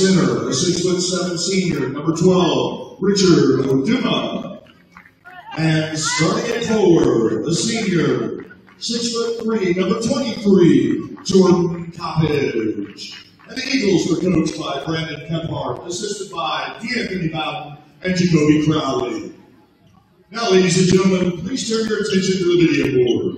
Center, a six foot seven senior, number 12, Richard Oduma. And starting at forward, the senior, six foot three, number 23, Jordan Coppage. And the Eagles were coached by Brandon Kephart, assisted by D'Anthony Bowden and Jacoby Crowley. Now, ladies and gentlemen, please turn your attention to the video boards.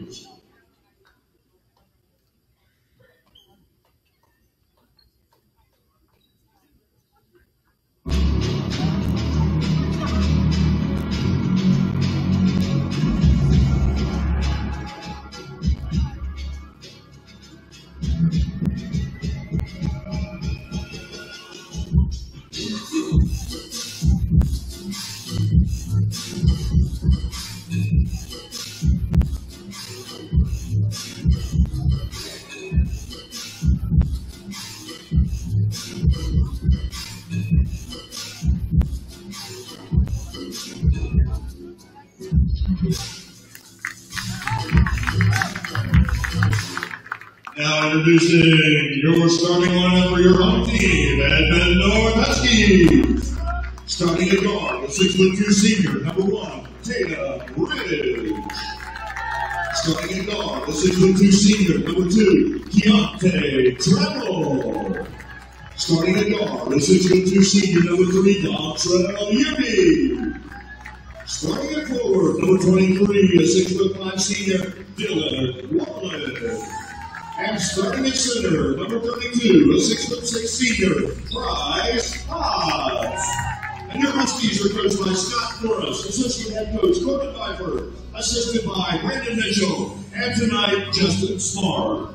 Introducing your starting lineup for your home team, Edmund Norveski. Starting at guard, the six foot two senior, number one, Dana Ridge. Starting at guard, the six foot two senior, number two, Keontae Tremble. Starting at guard, the six foot two senior, number three, Dontrell Yuri. Starting at forward, number 23, a six foot five senior, Dylan Wallace. And starting at center, number 32, a six foot six senior, Bryce Hodge. And your Huskies are coached by Scott Norris, associate head coach Corbin Pfeiffer, assisted by Brandon Mitchell, and tonight, Justin Smart.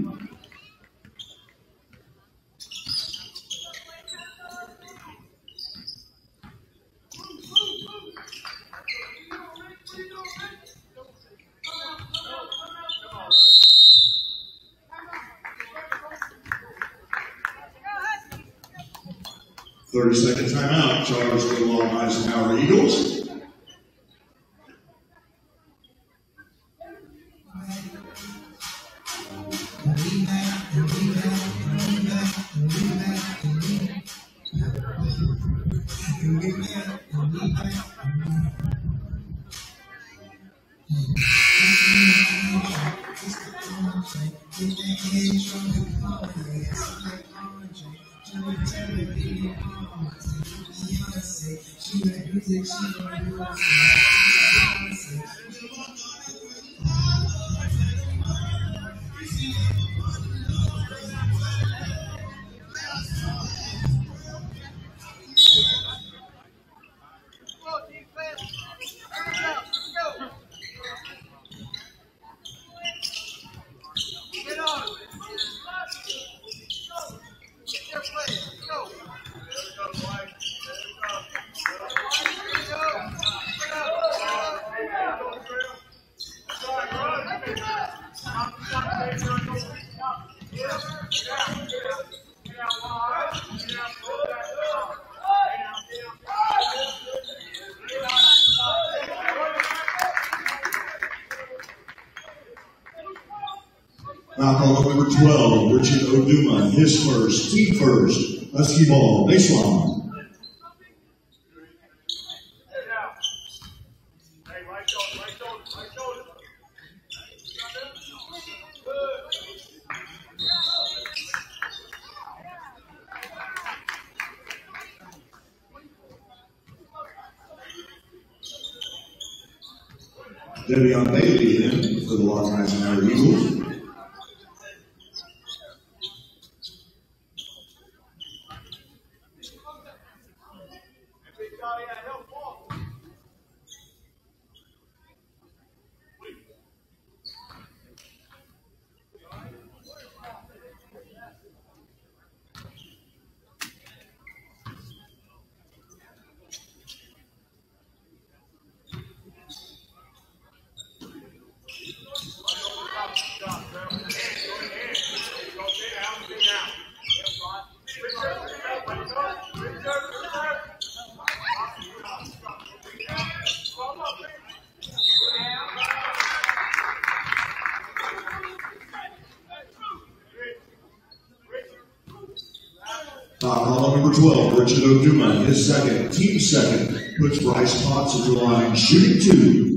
12, Richard Oduma, his second, team second, puts Bryce Potts of the line, shooting two,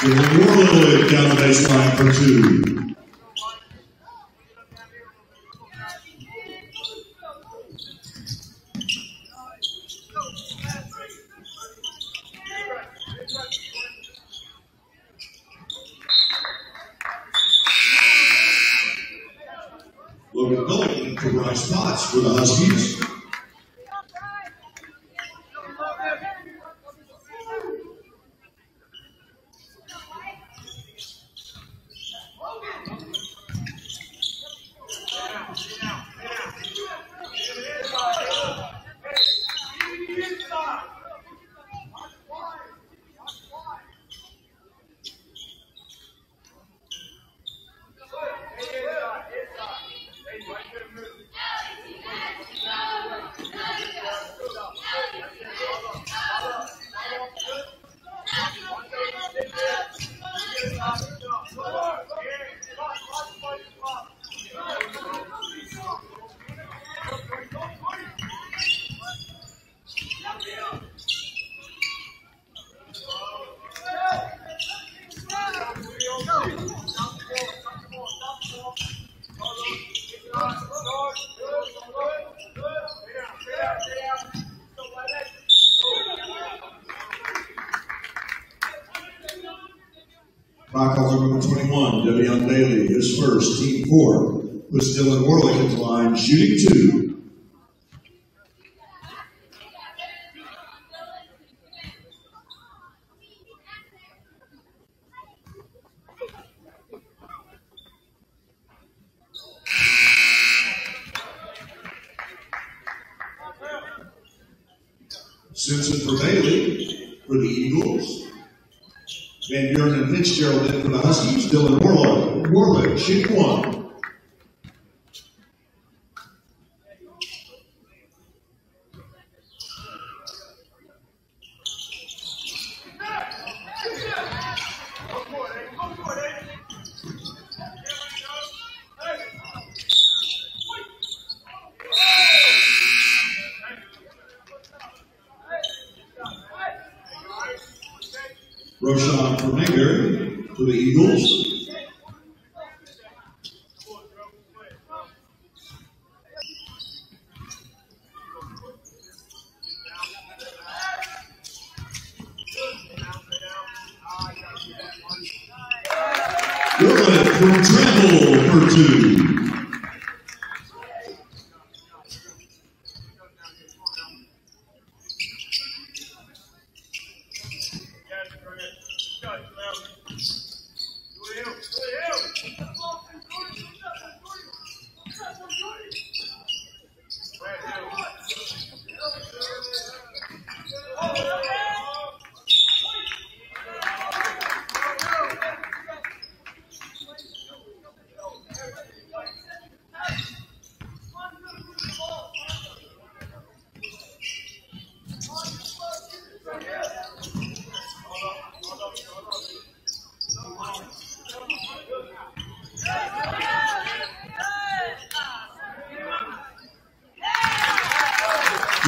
With a bit down the baseline for two.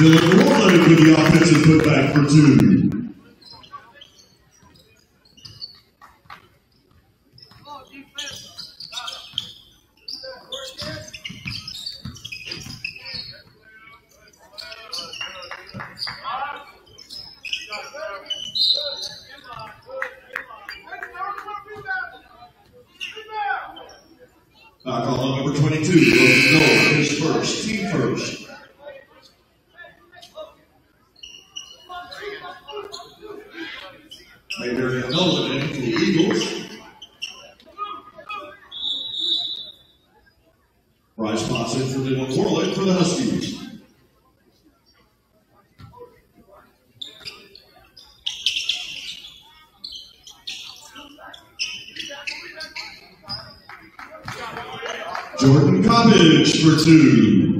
Dylan Warlick with the offensive putback for two. Coppage for two.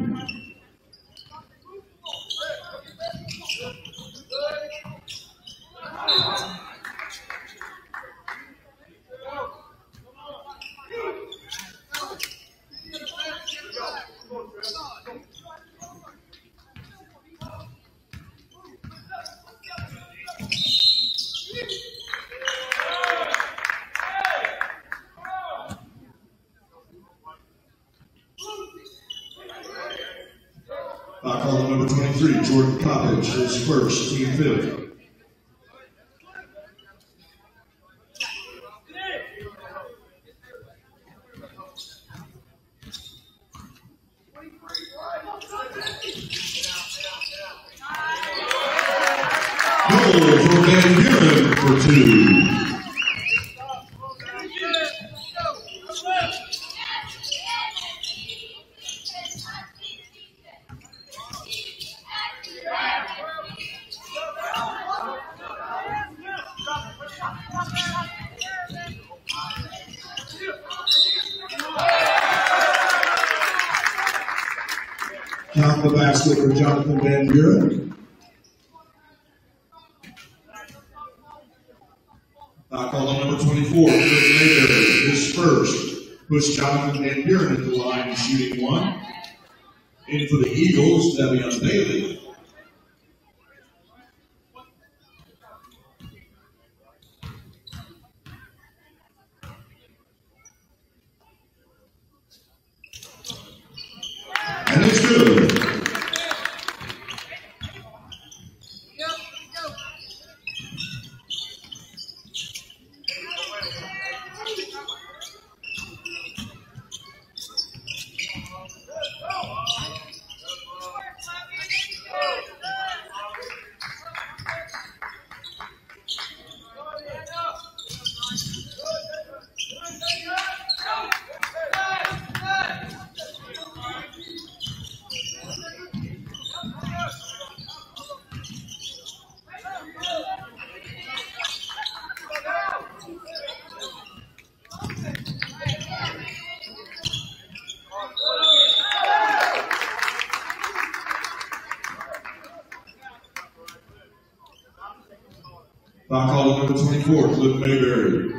with Mayberry.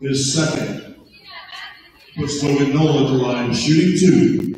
His second puts Logan Nolan to line, shooting two.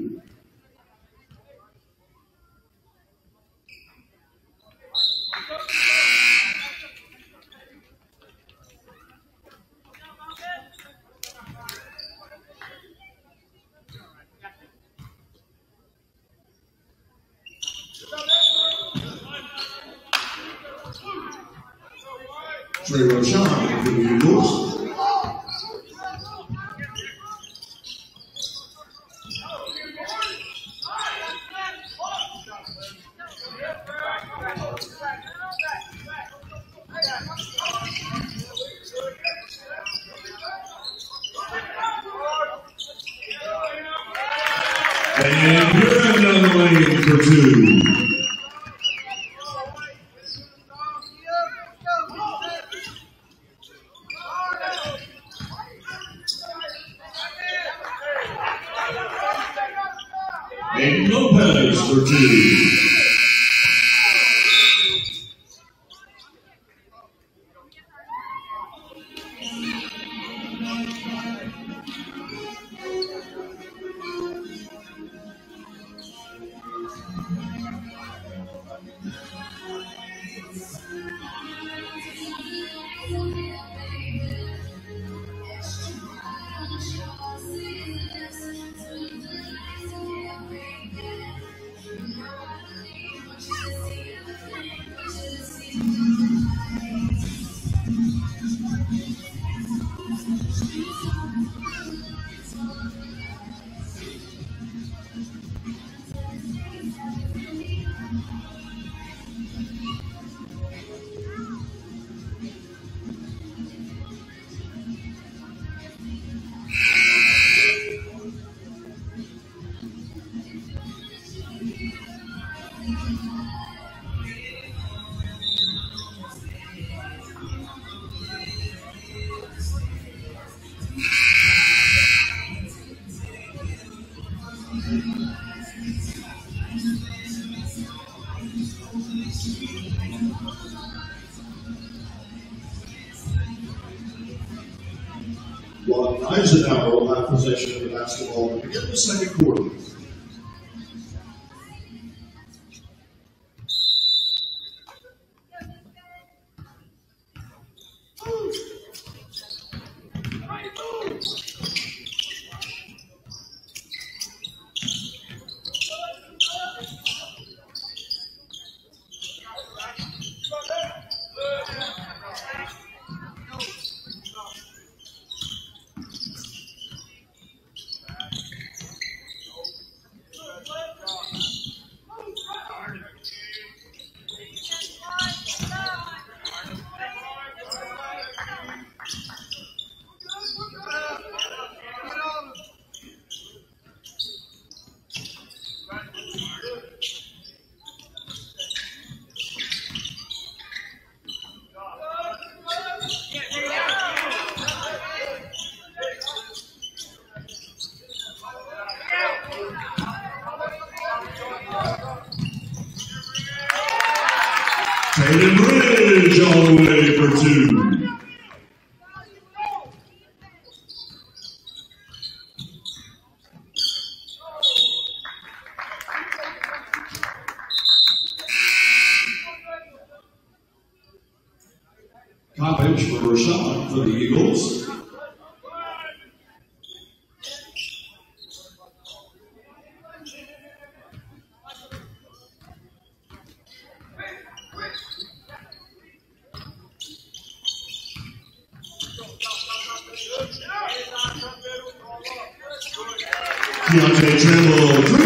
Deontay Tremble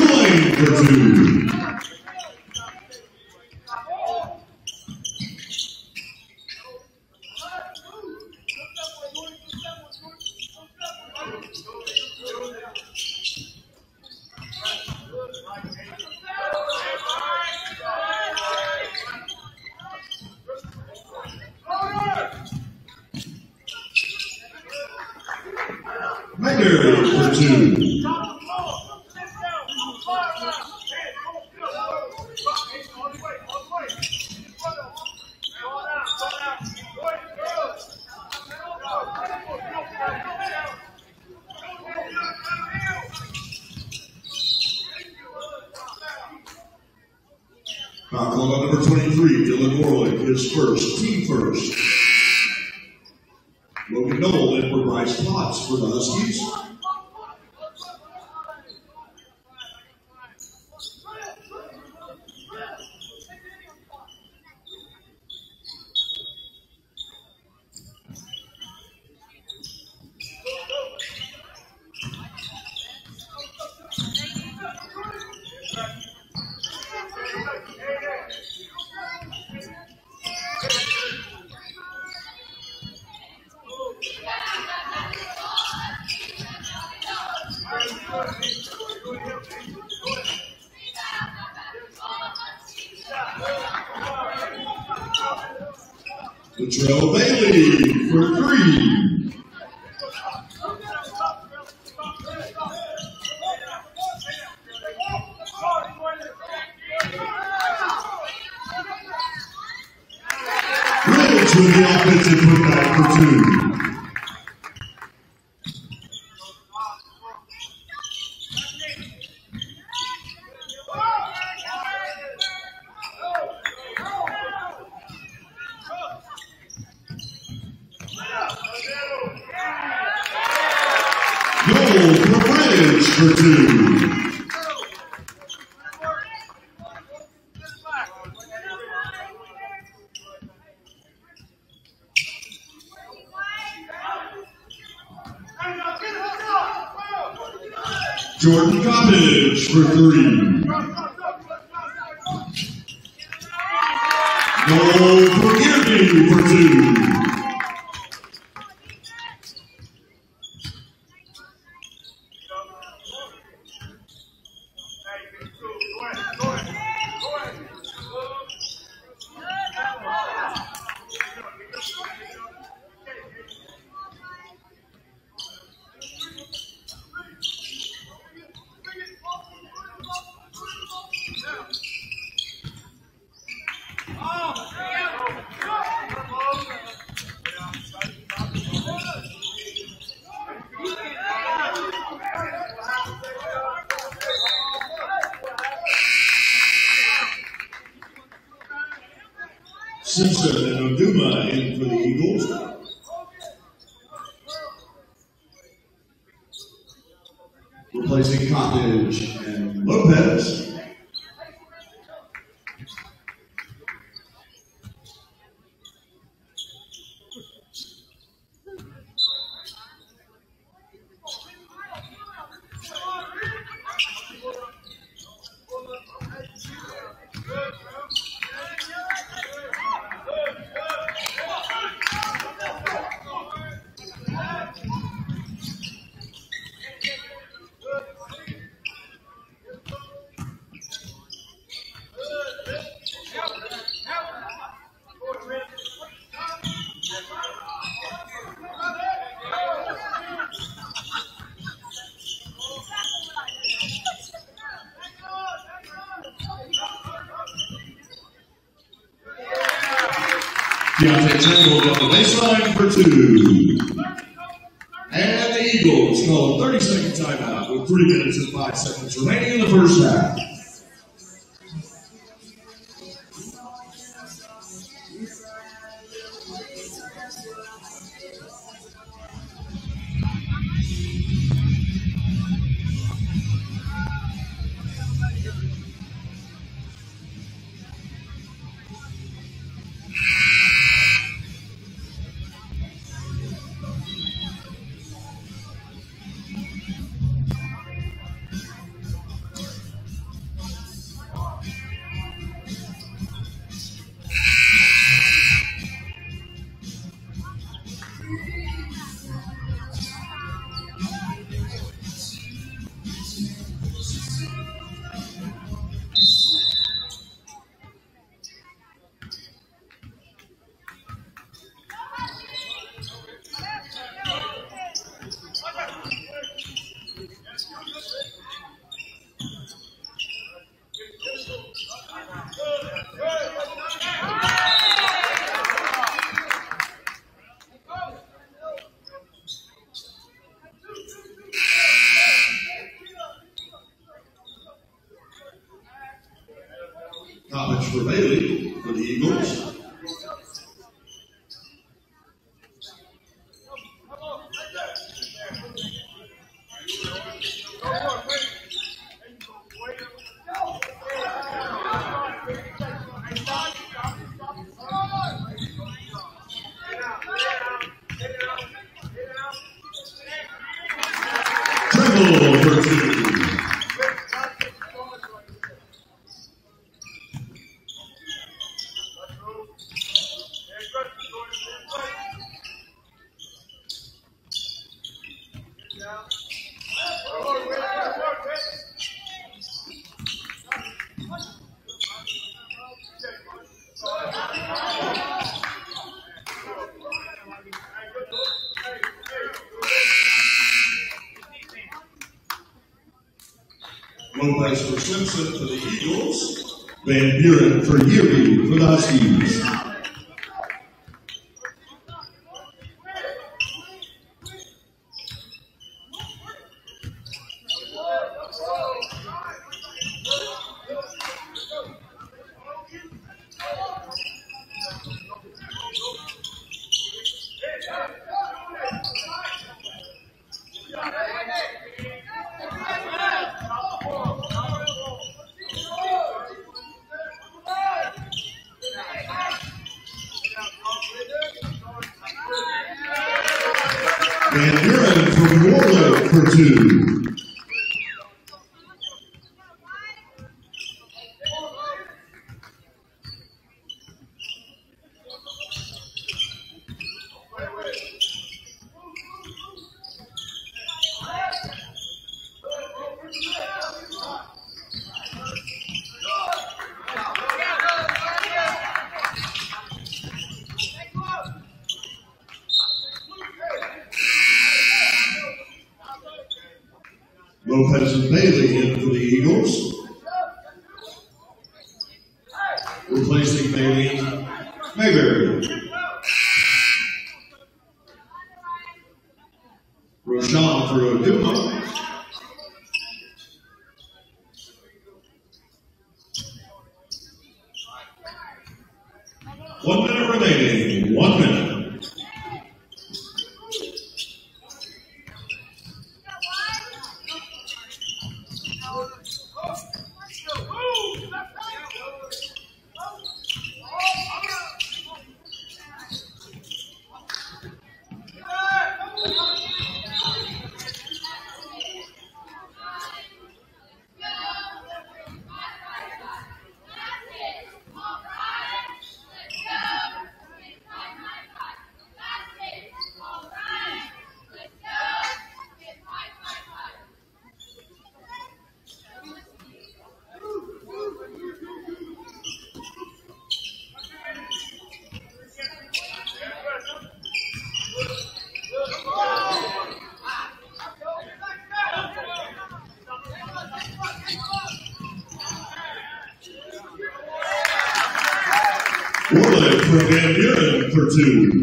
Perez for. Jordan Coppage for three. Noel Forgive for two. Tremble down the baseline for two. And the Eagles call a 30 second timeout with three minutes and five seconds remaining in the first half. Rachel Simpson for the Eagles, Van Buren for Yuri Huskies. 13.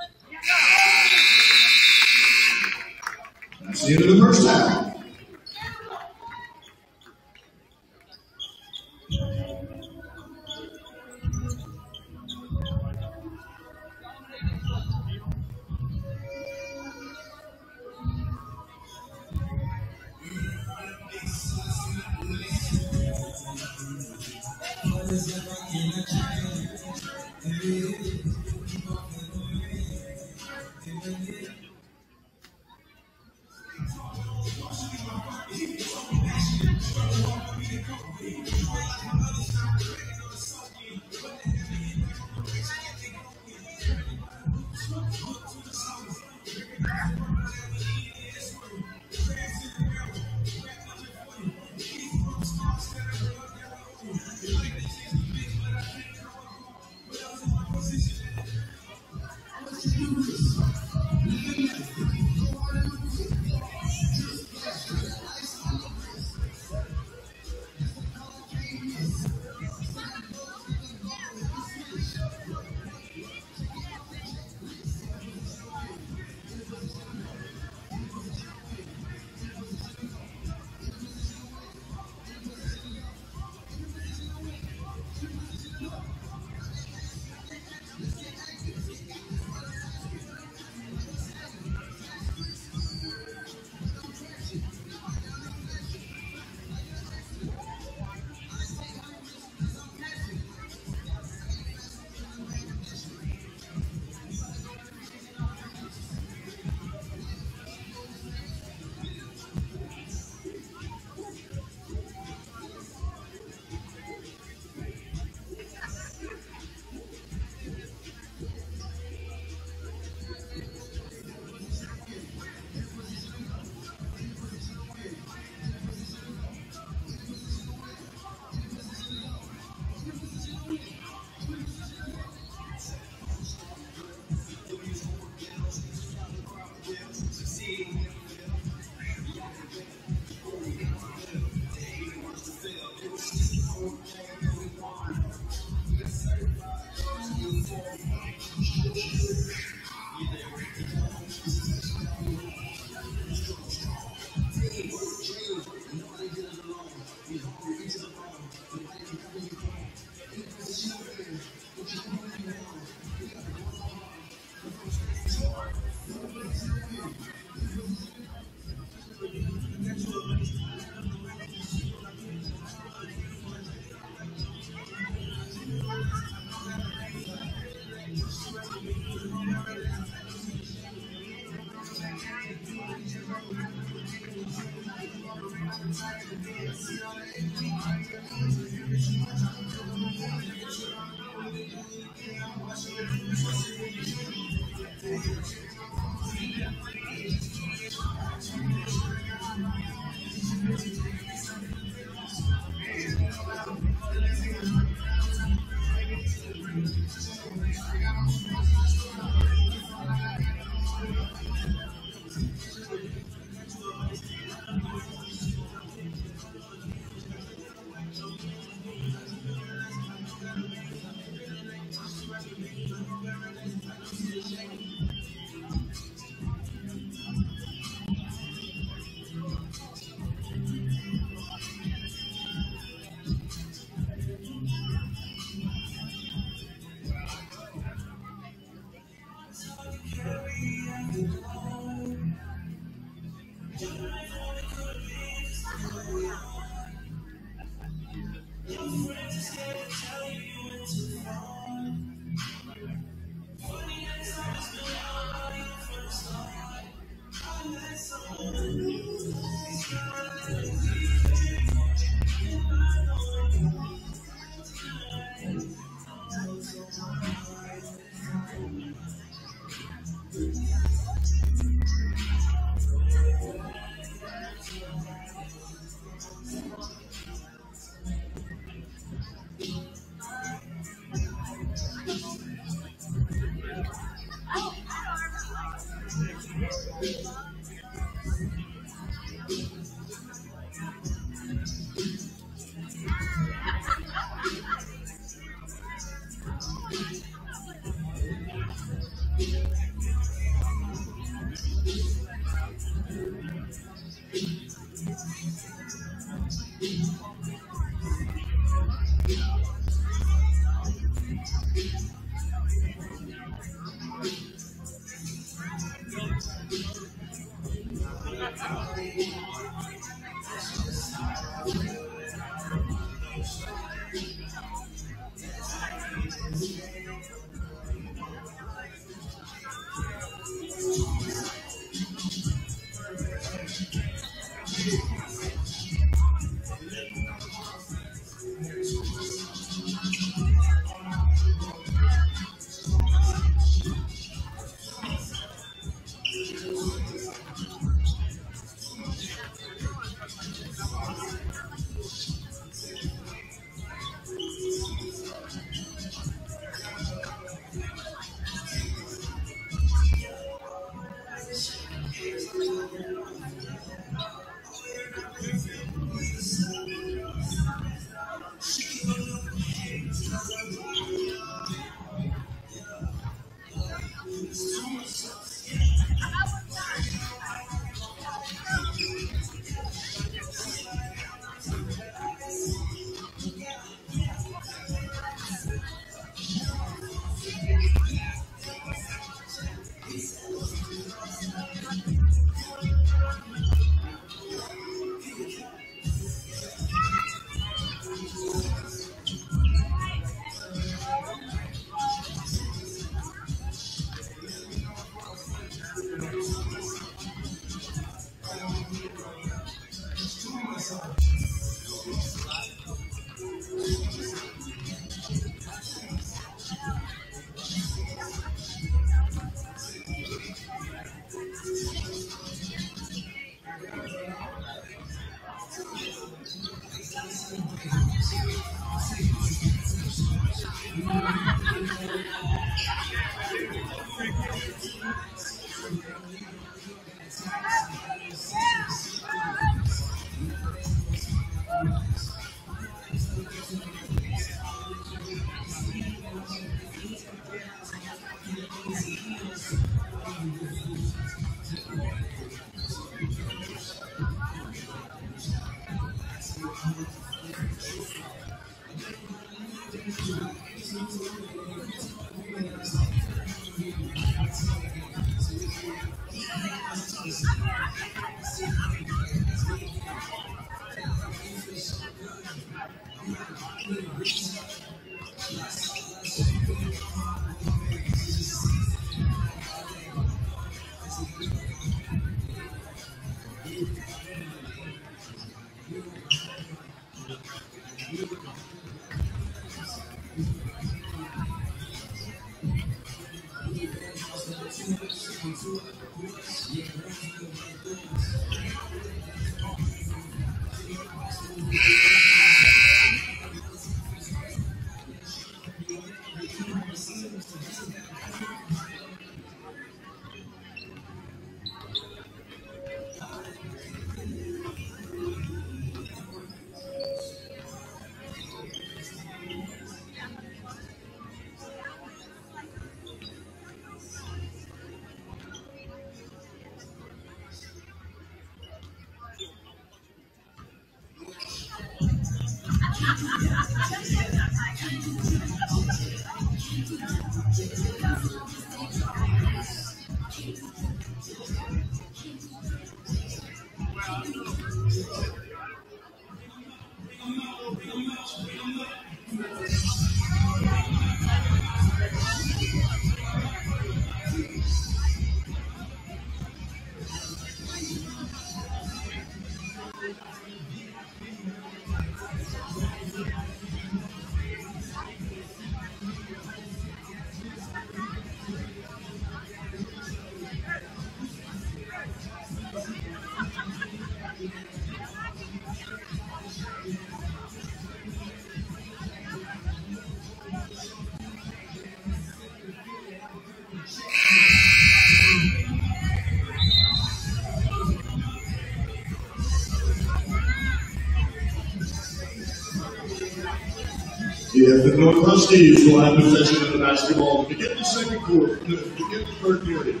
The North Huskies will have possession of the basketball to begin the second quarter, to begin the third period.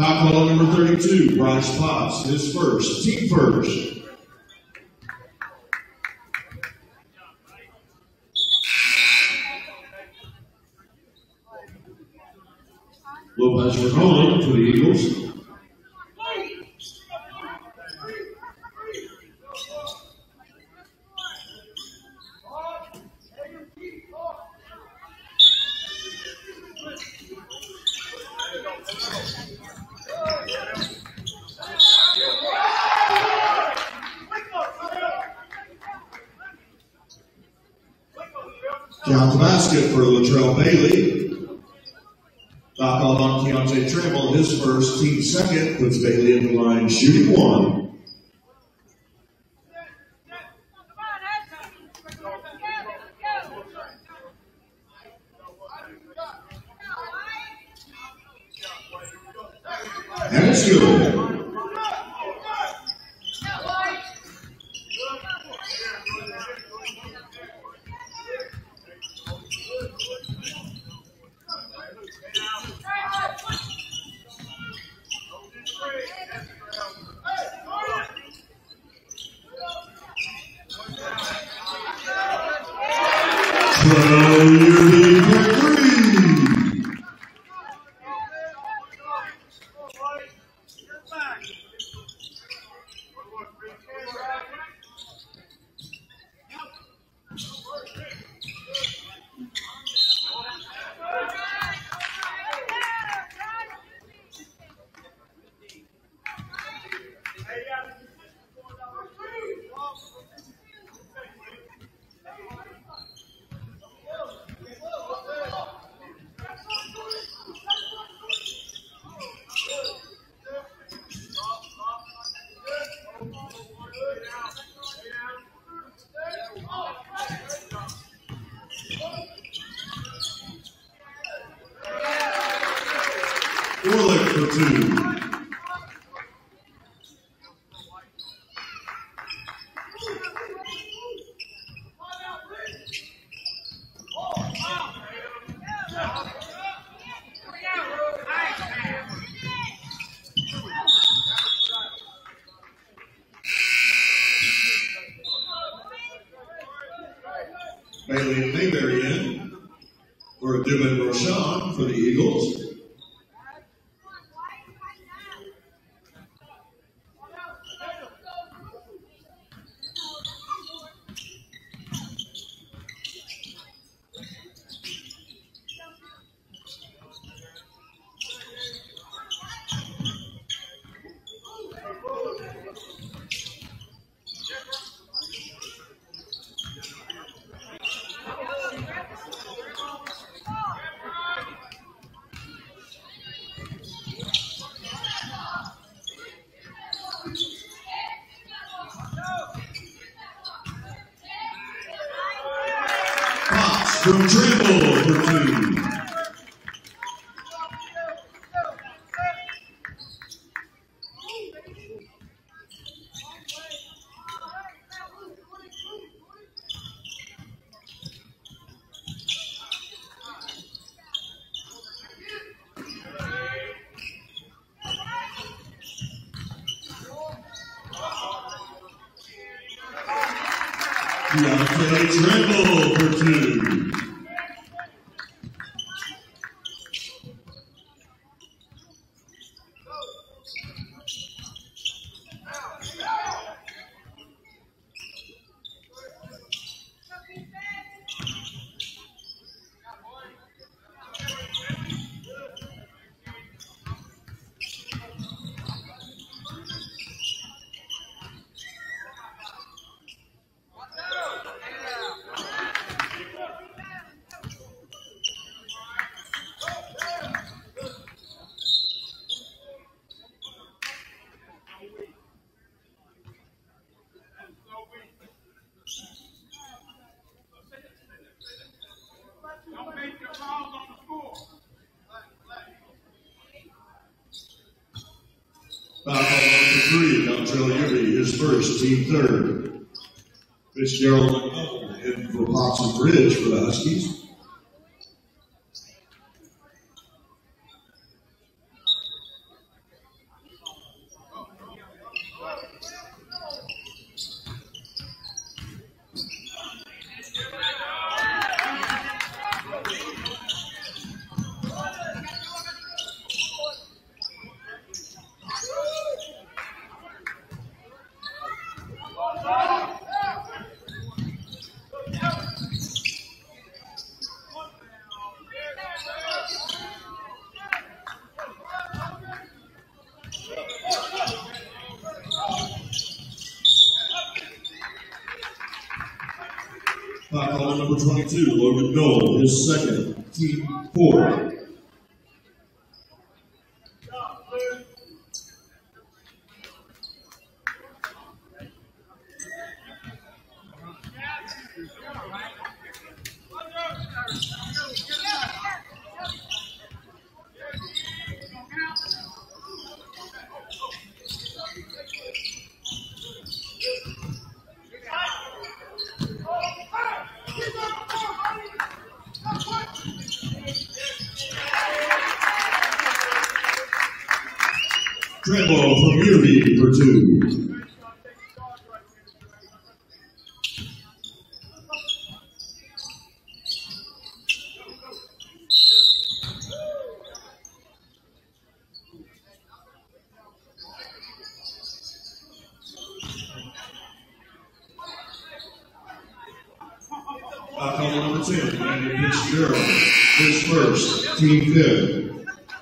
Foul call number 32, Bryce Potts, his first, team first. from Tremble, Brooklyn. Rafael Tremble for two.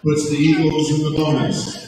puts the Eagles in the bonus.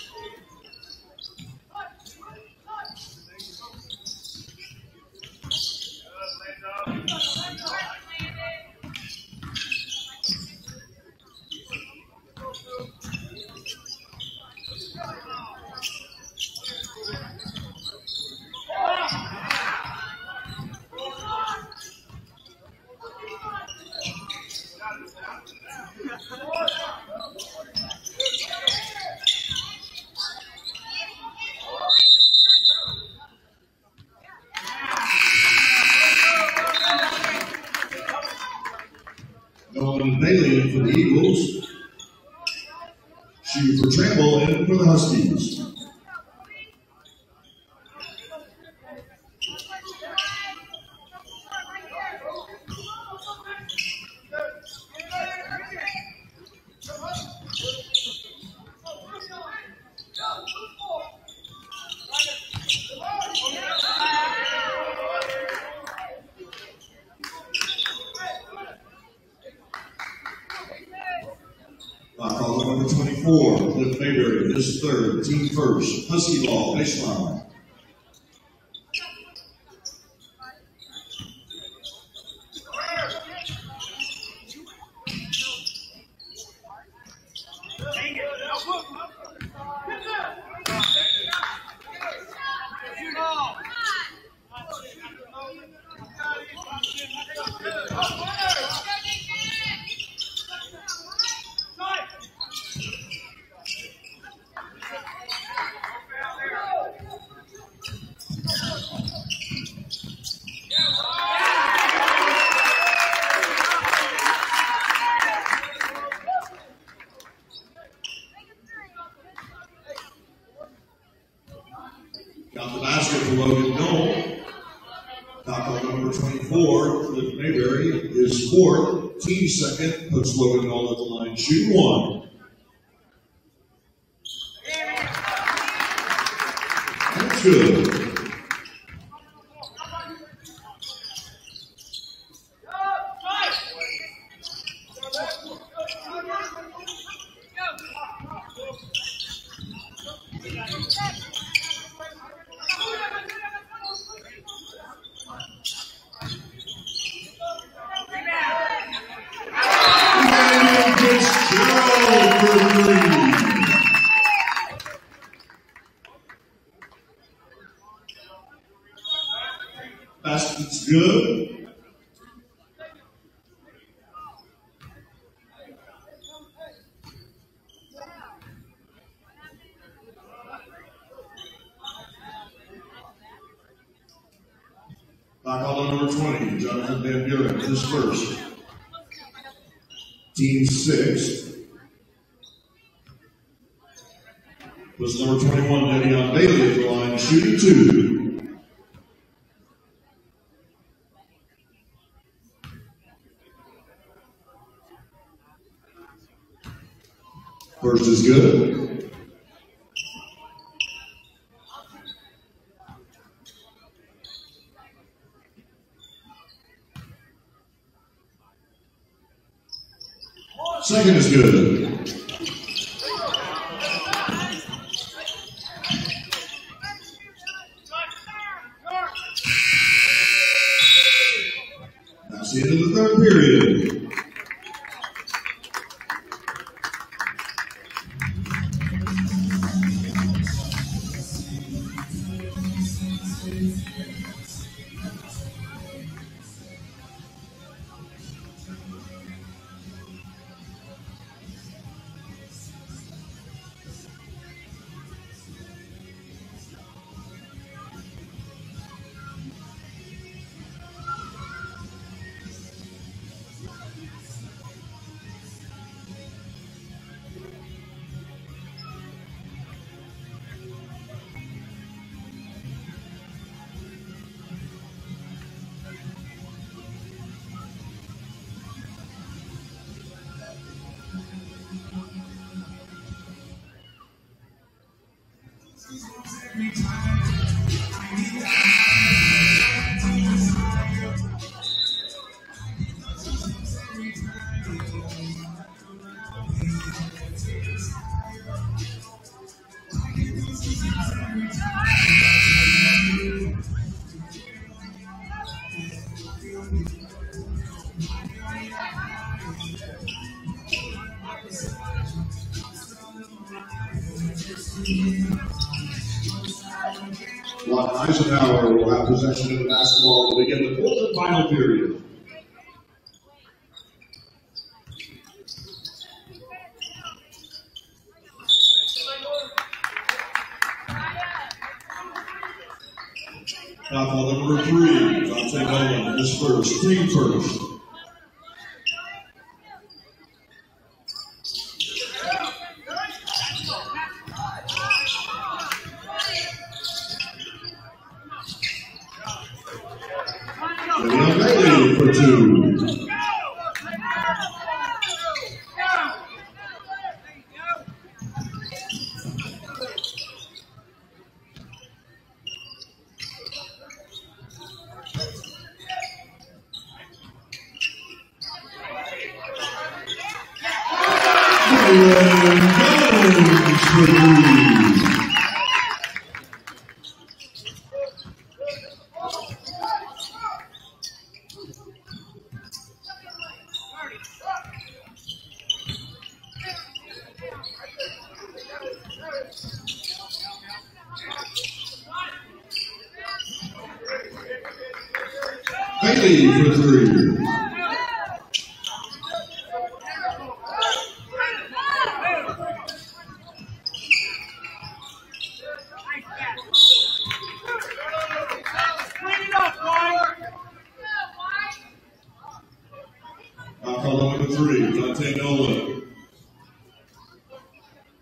first, Husky Ball, baseline. First is good.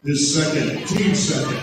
His second, team second.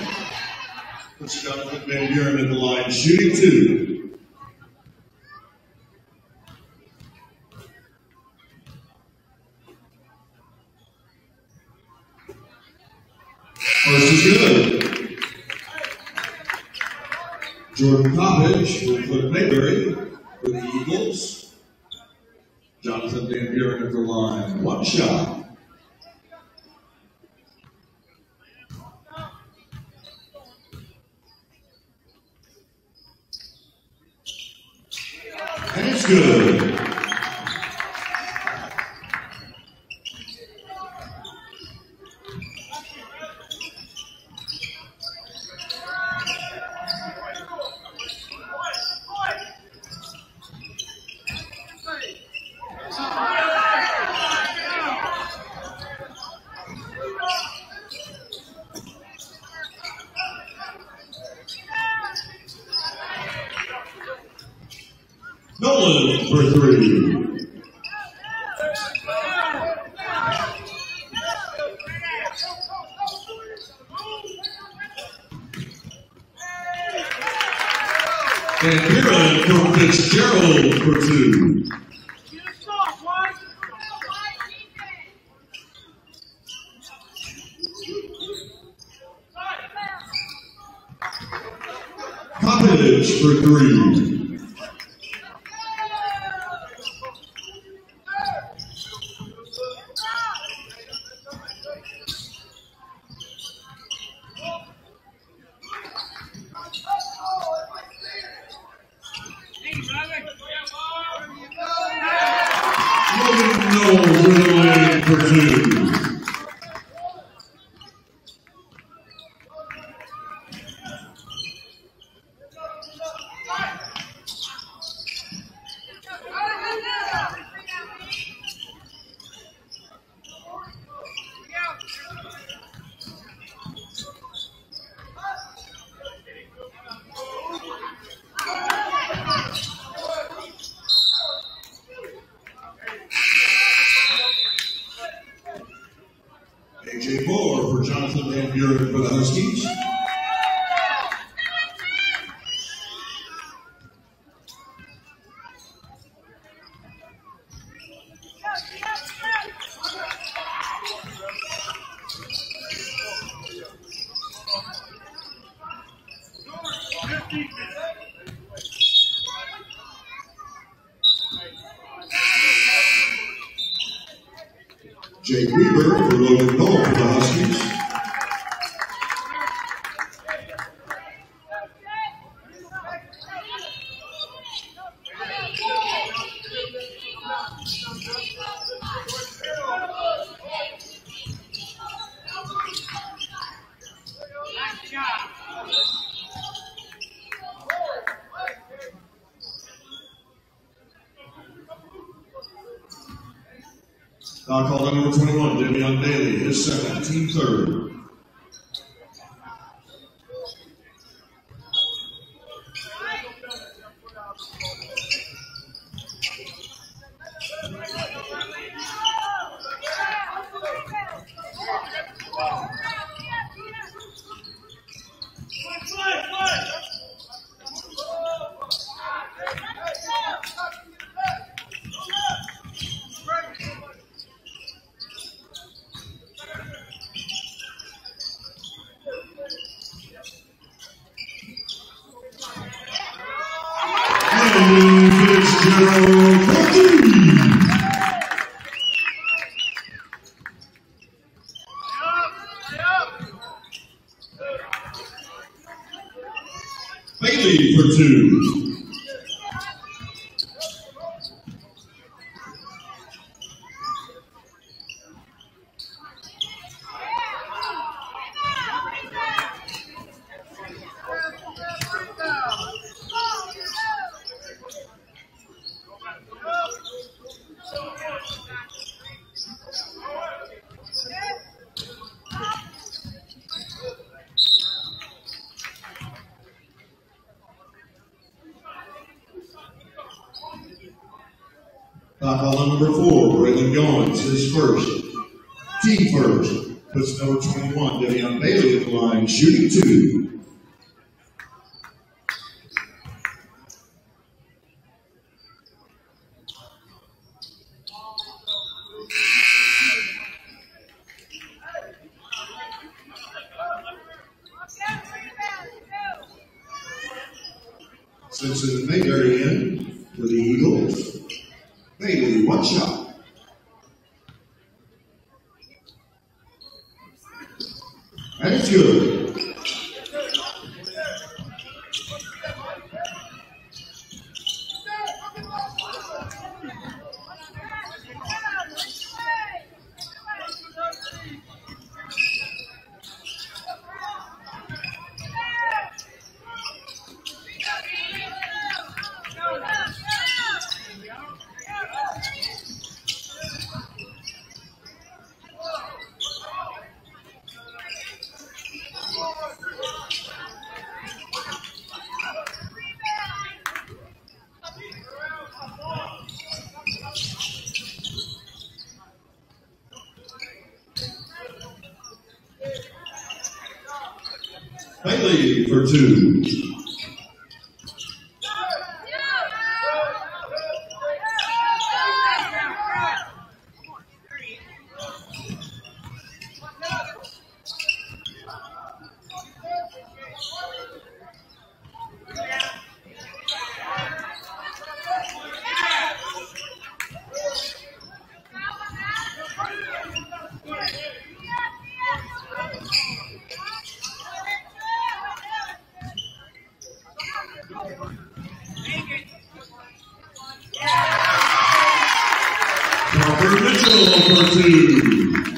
For two. Parker Mitchell for two.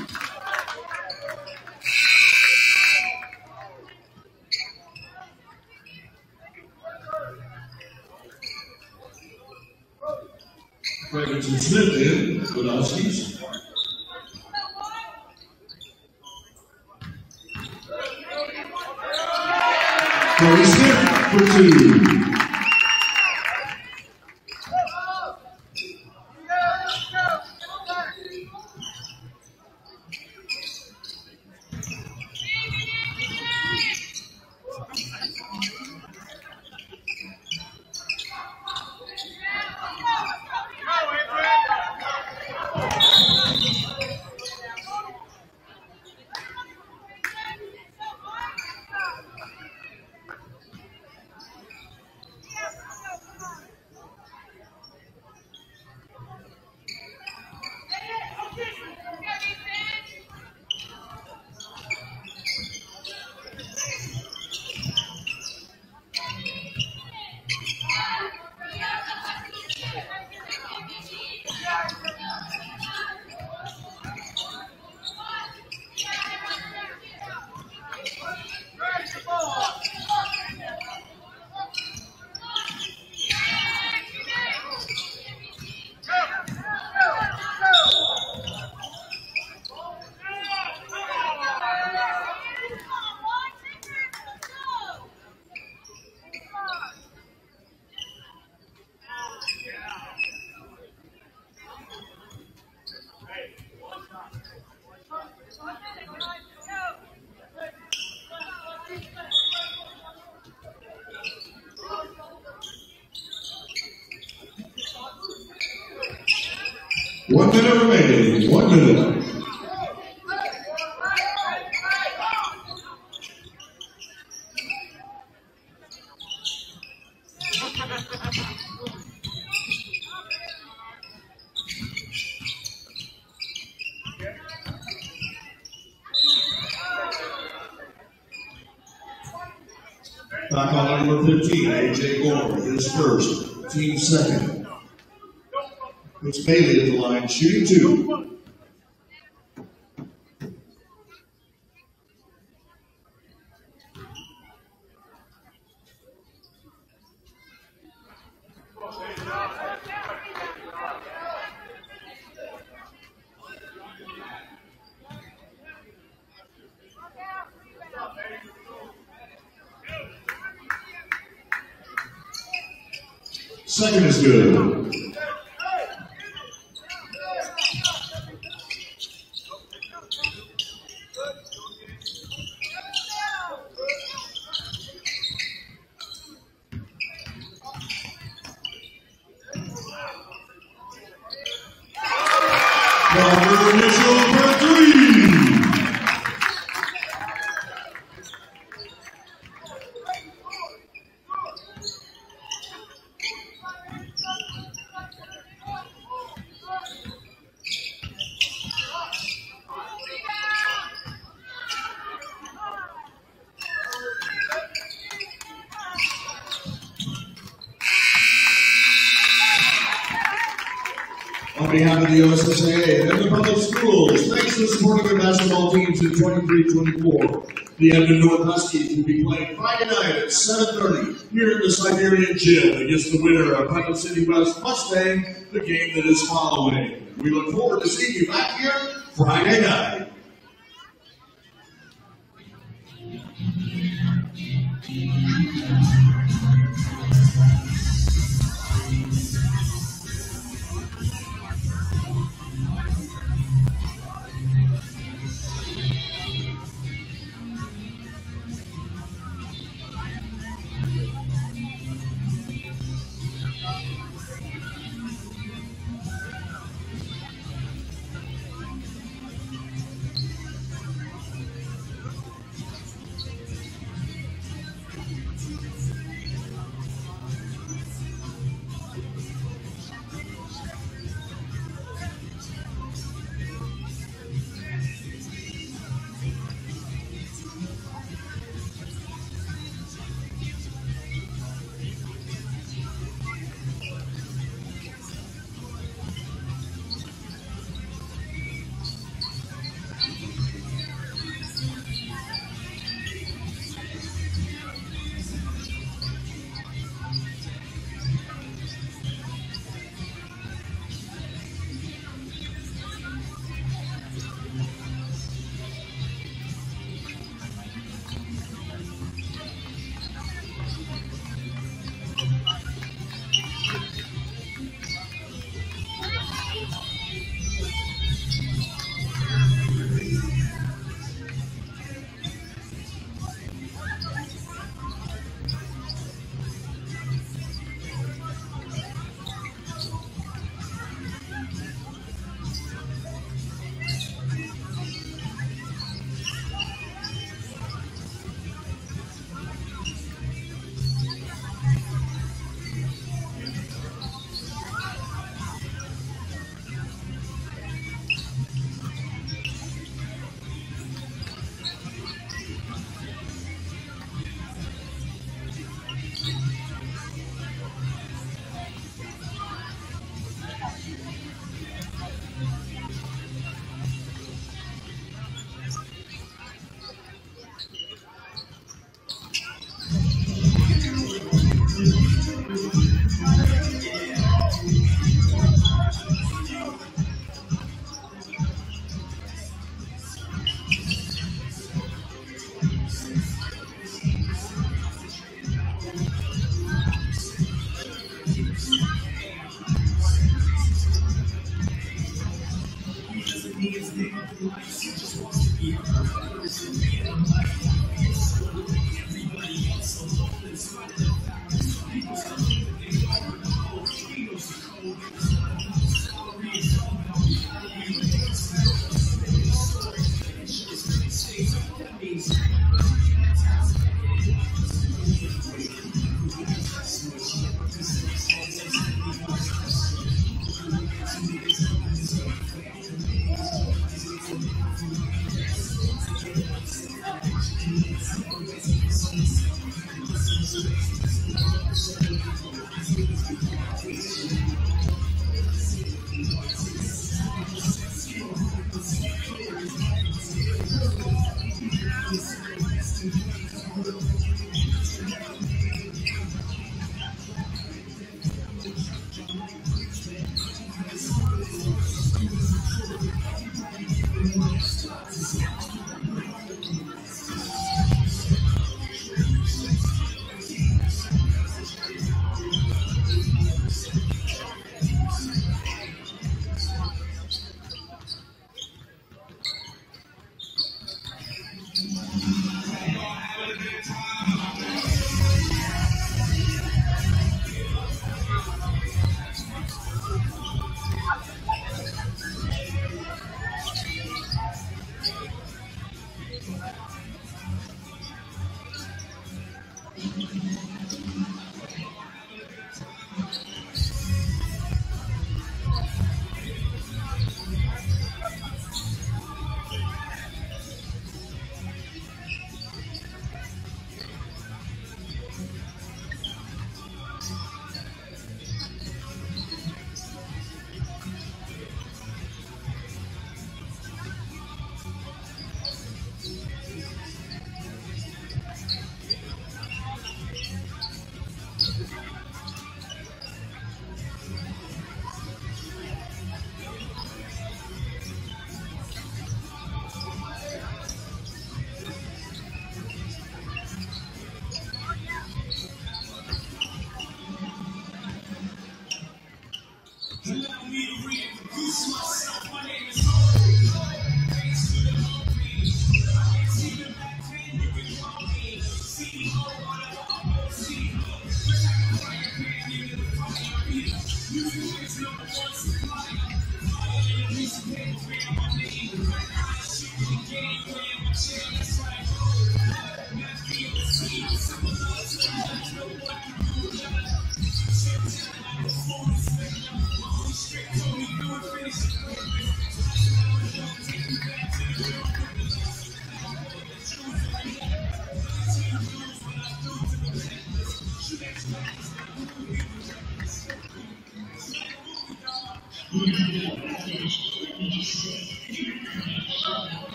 Second is good. Behalf of the OSSAA and the public schools, thanks for supporting their basketball teams in 23-24. The Edmond North Huskies will be playing Friday night at 7.30 here at the Siberian Gym against the winner of Putnam City West Mustang, the game that is following. We look forward to seeing you back here Friday night.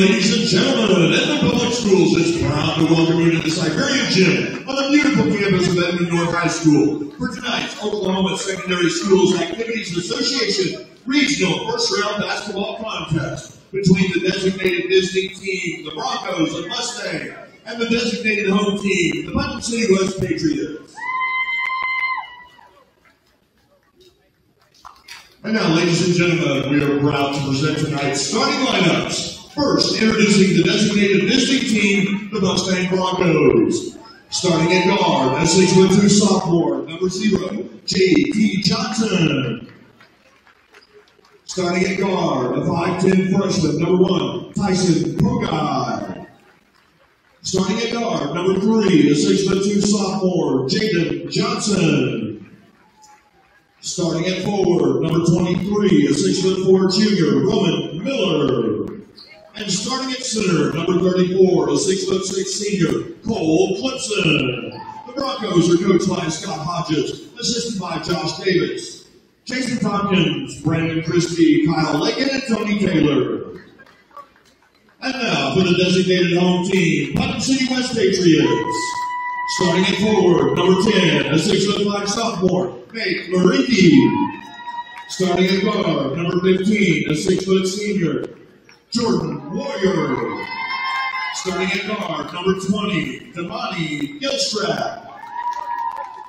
Ladies and gentlemen. Edmond Public Schools is proud to welcome you to the Siberian Gym on the beautiful campus of Edmond North High School for tonight's Oklahoma Secondary Schools Activities Association Regional First Round Basketball Contest between the designated visiting team, the Broncos of Mustang, and the designated home team, the Putnam City West Patriots. And now, ladies and gentlemen, we are proud to present tonight's starting lineups. First, introducing the designated visiting team, the Mustang Broncos. Starting at guard, a 6'2 sophomore, number zero, J.T. Johnson. Starting at guard, a 5'10 freshman, number one, Tyson Pogai. Starting at guard, number three, a 6'2 sophomore, Jaden Johnson. Starting at forward, number 23, a 6 foot 4 junior, Roman Miller. And starting at center, number 34, a 6 foot 6 senior, Cole Clemson. The Broncos are coached by Scott Hodges, assisted by Josh Davis, Jason Tompkins, Brandon Christie, Kyle Lakin, and Tony Taylor. And now for the designated home team, Putnam City West Patriots. Starting at forward, number 10, a 6 foot 5 sophomore, Nate Marinki. Starting at guard, number 15, a 6 foot senior, Jordan Warrior. Starting at guard, number 20, Damani Gilstrap.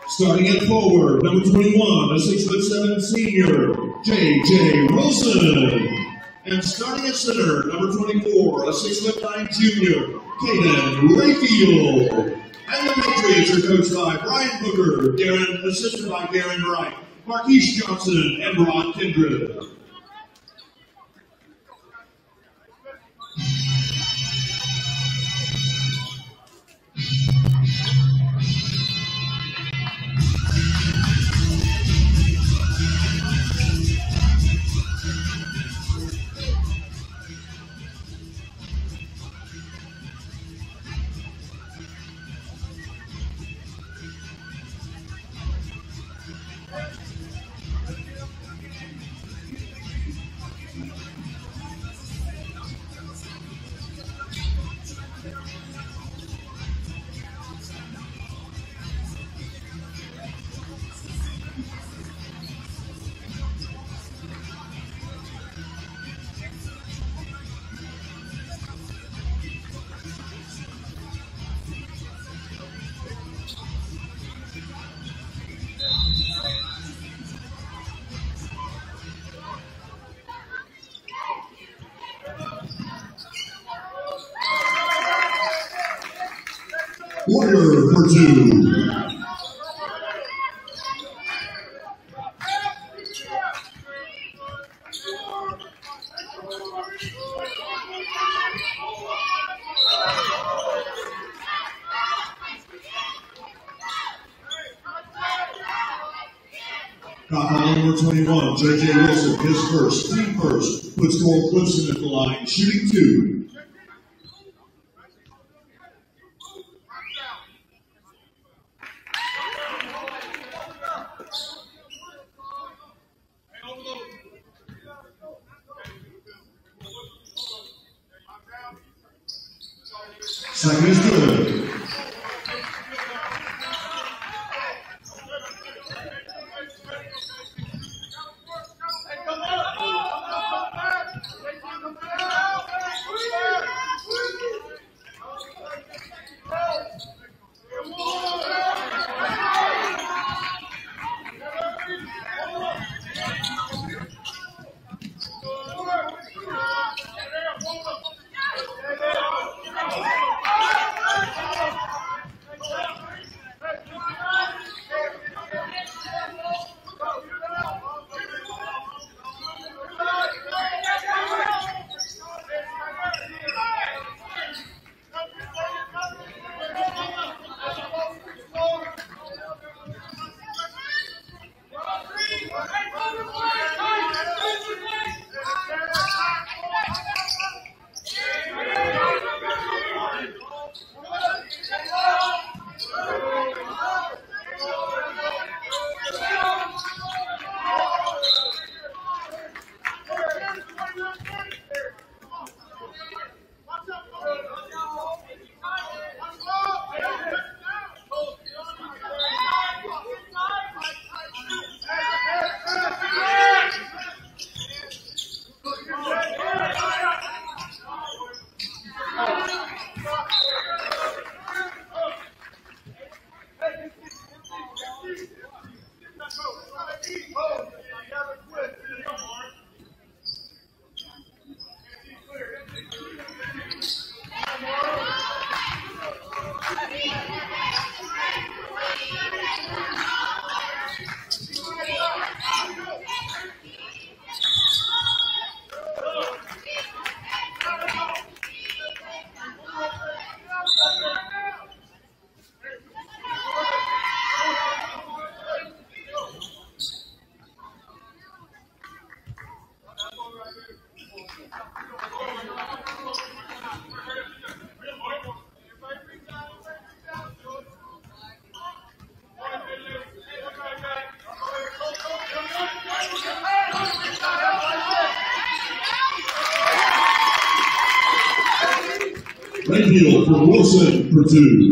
Starting at forward, number 21, a 6 foot 7 senior, J.J. Wilson. And starting at center, number 24, a 6 foot 9 junior, Caden Rayfield. And the Patriots are coached by Brian Booker, Darren, assisted by Darren Wright, Marquise Johnson, and Ron Kindred. 21, J.J. Wilson, his first, team first, puts Cole Clemson at the line, shooting two. Second is good. for Wilson Purdue.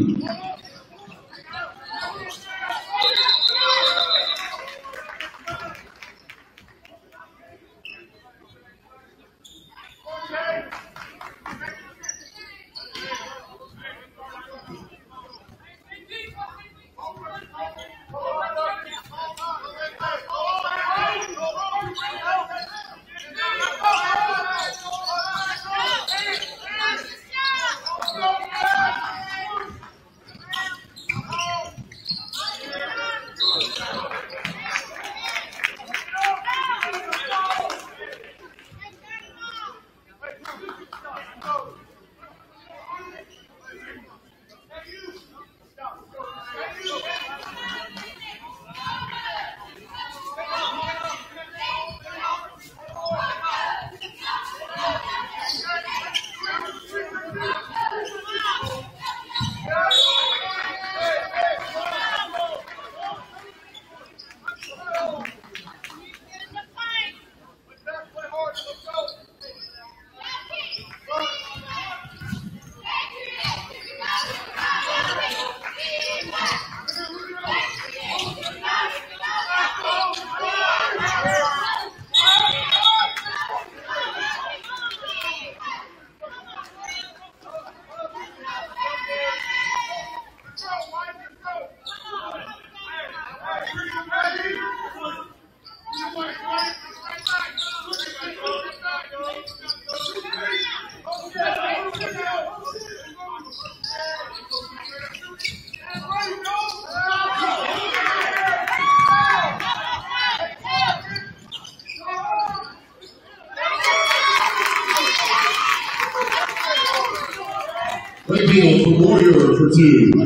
you.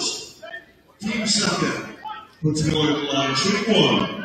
first. Team second. Let's go in line, shooting one.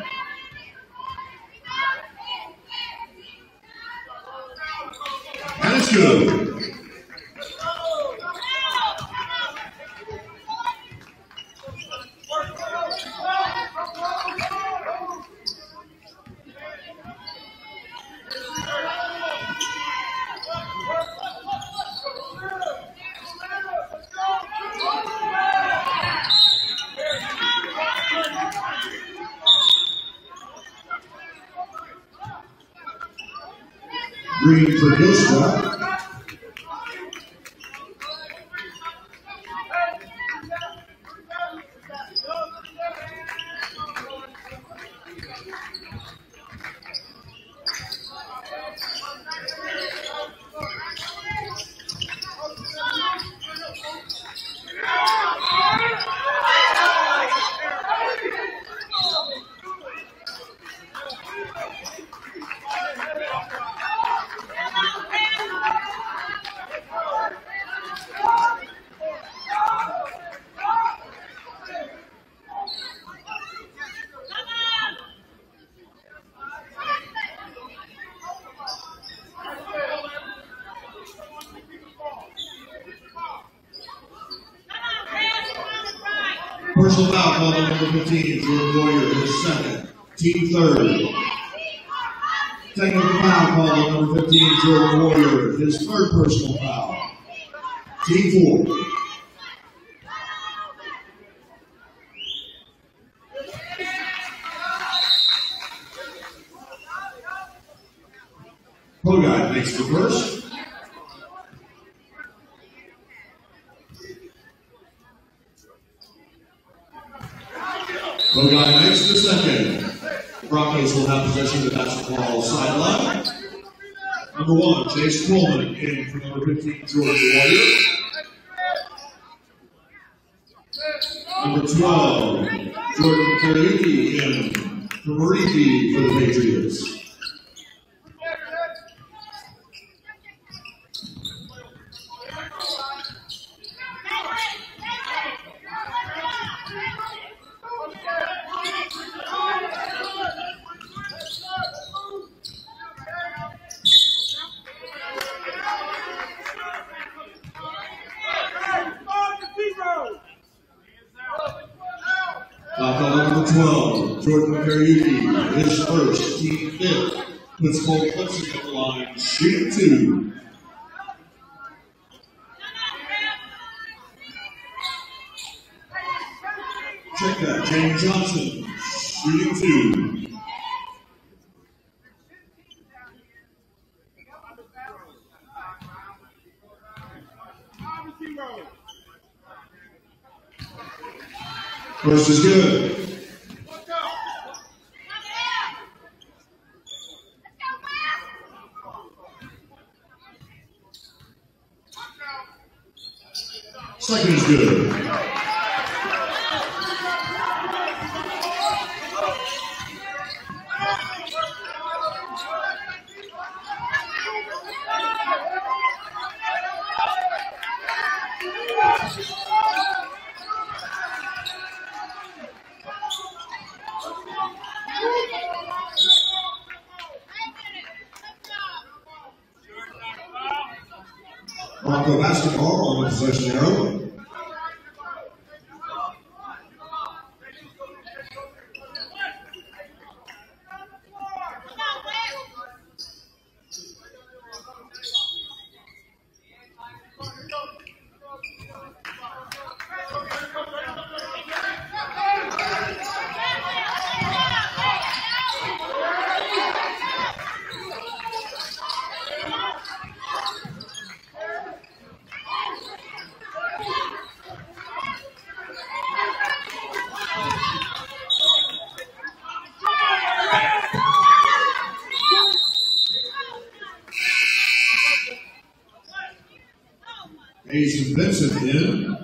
Jason Vincent in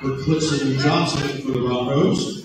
for Clifton Johnson for the Broncos.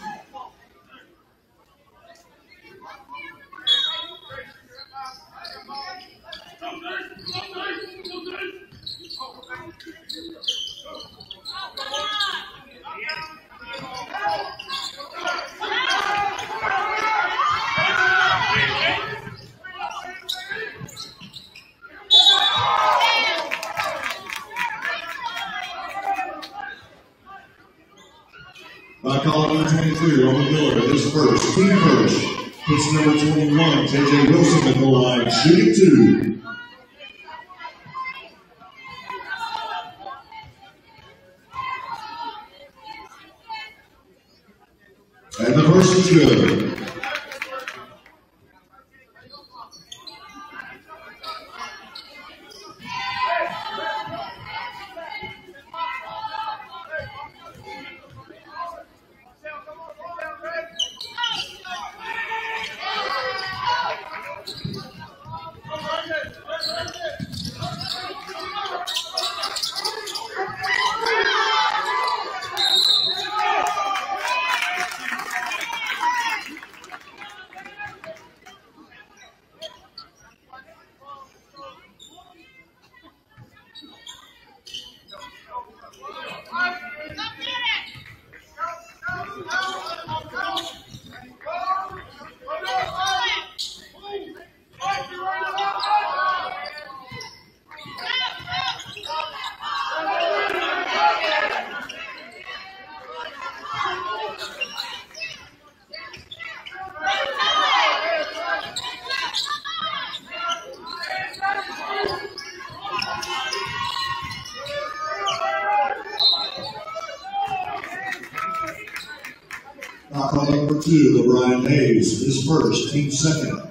First, team second.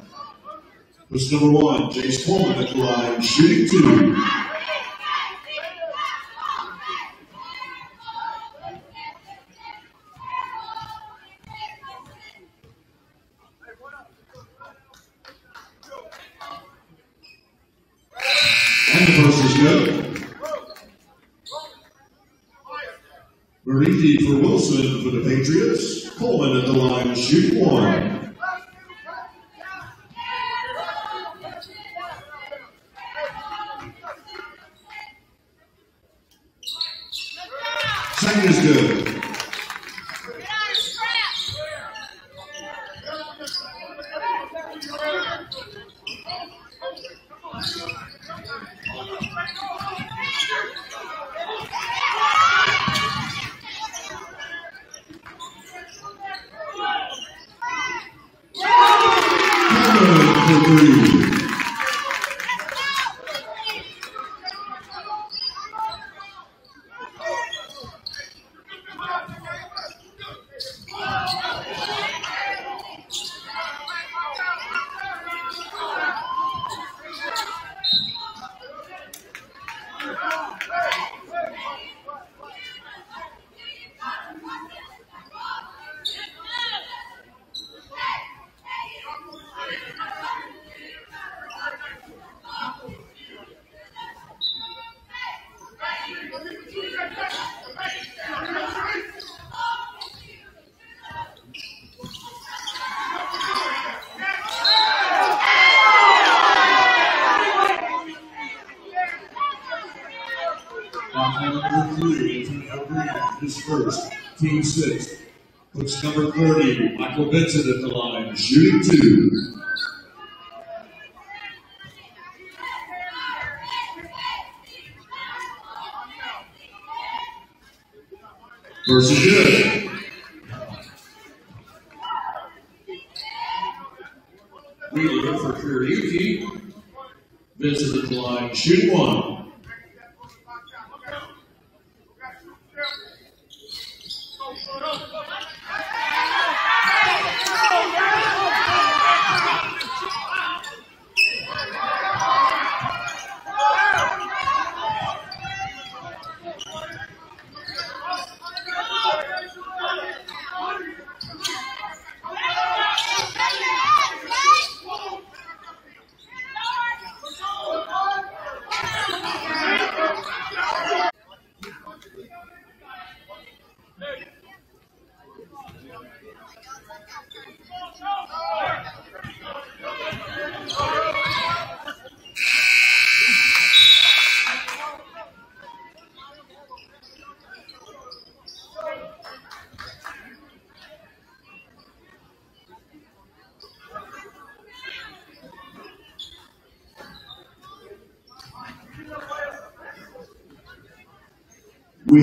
Push number one, Jace Coleman at the line, shooting two. And the first is good. Mariti for Wilson for the Patriots. Coleman at the line, shooting one. Second is good. Coleman for three. Foul number three, Antonio Green, his first, team six. Push number 30, At the line, shooting two. First good. Wheeler for Kiriyuki. Vincent at the line, shooting one.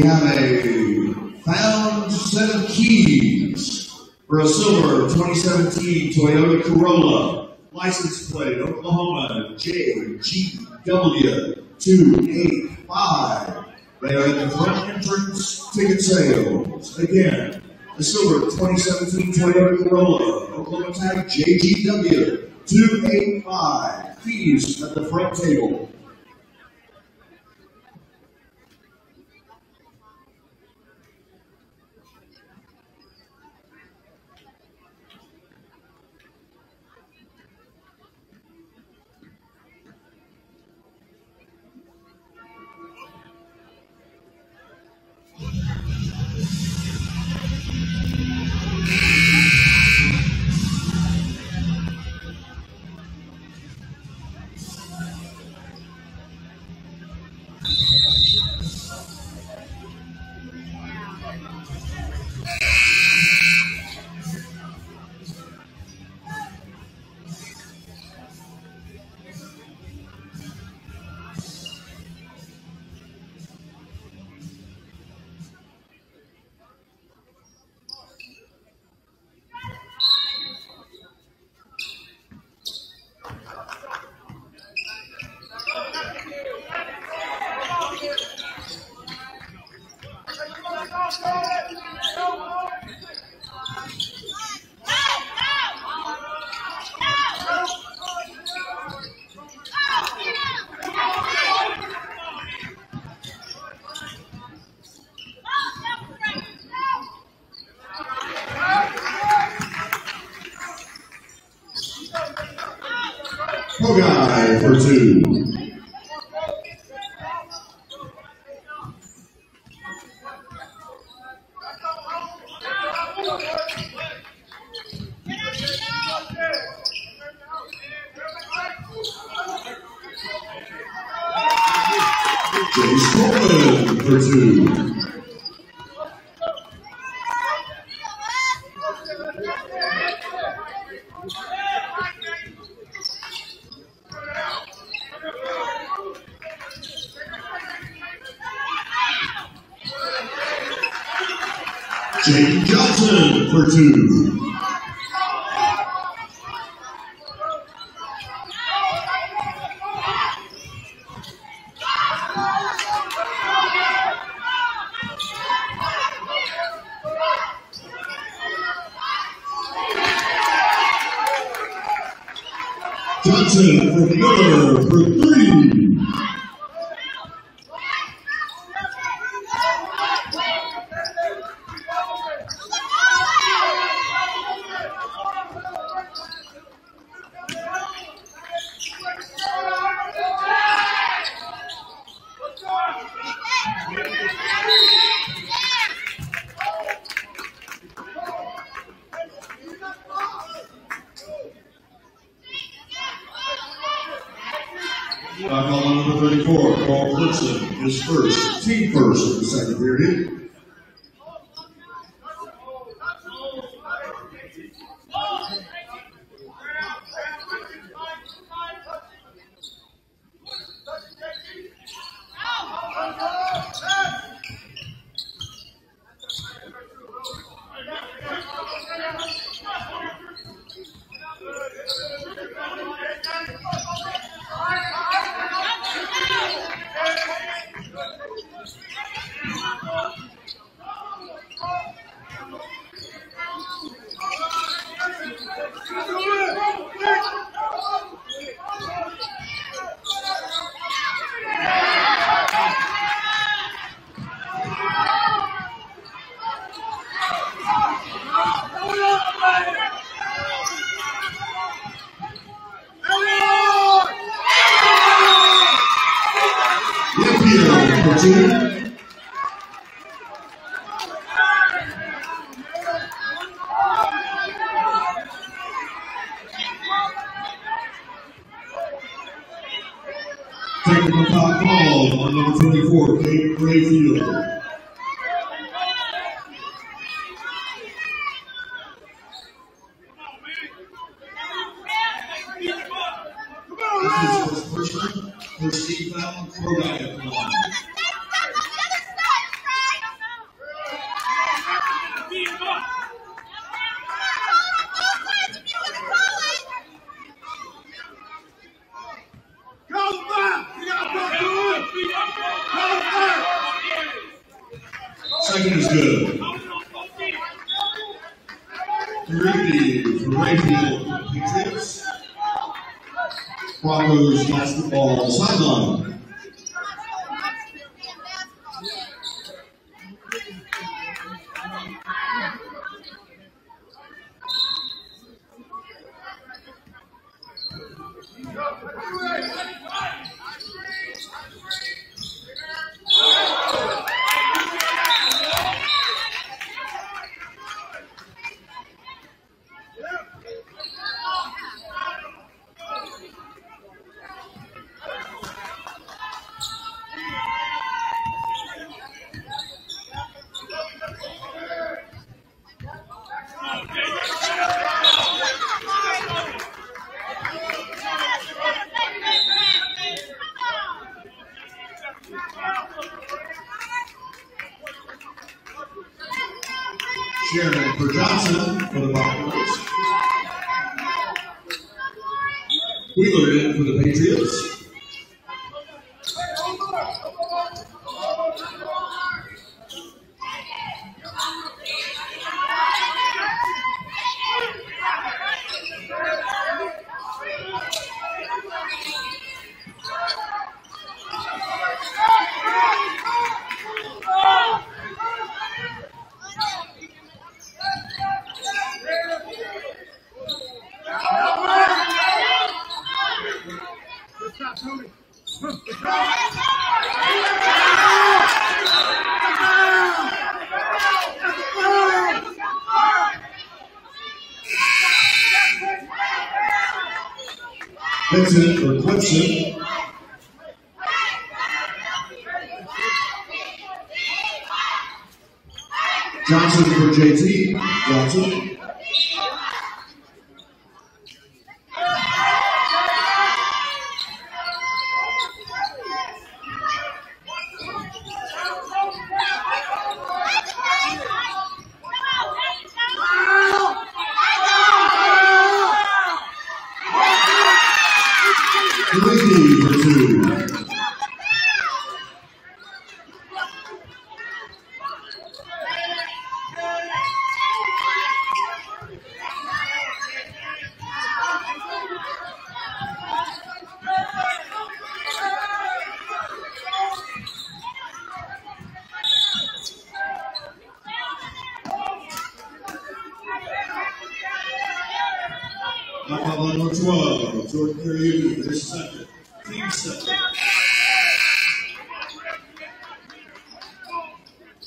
We have a found set of keys for a silver 2017 Toyota Corolla. License plate Oklahoma JGW 285. They are in the front entrance ticket sales. Again, the silver 2017 Toyota Corolla. Oklahoma tag JGW 285. Keys at the front table.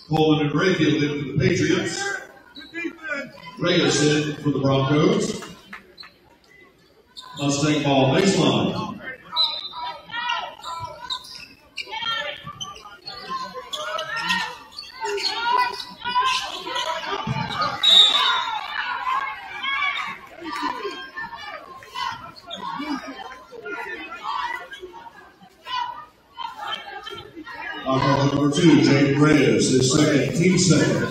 Coleman and Rayfield did for the Patriots. Reyes in for the Broncos. Mustang ball baseline. 18 seconds.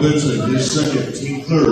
Goodson, second, team third.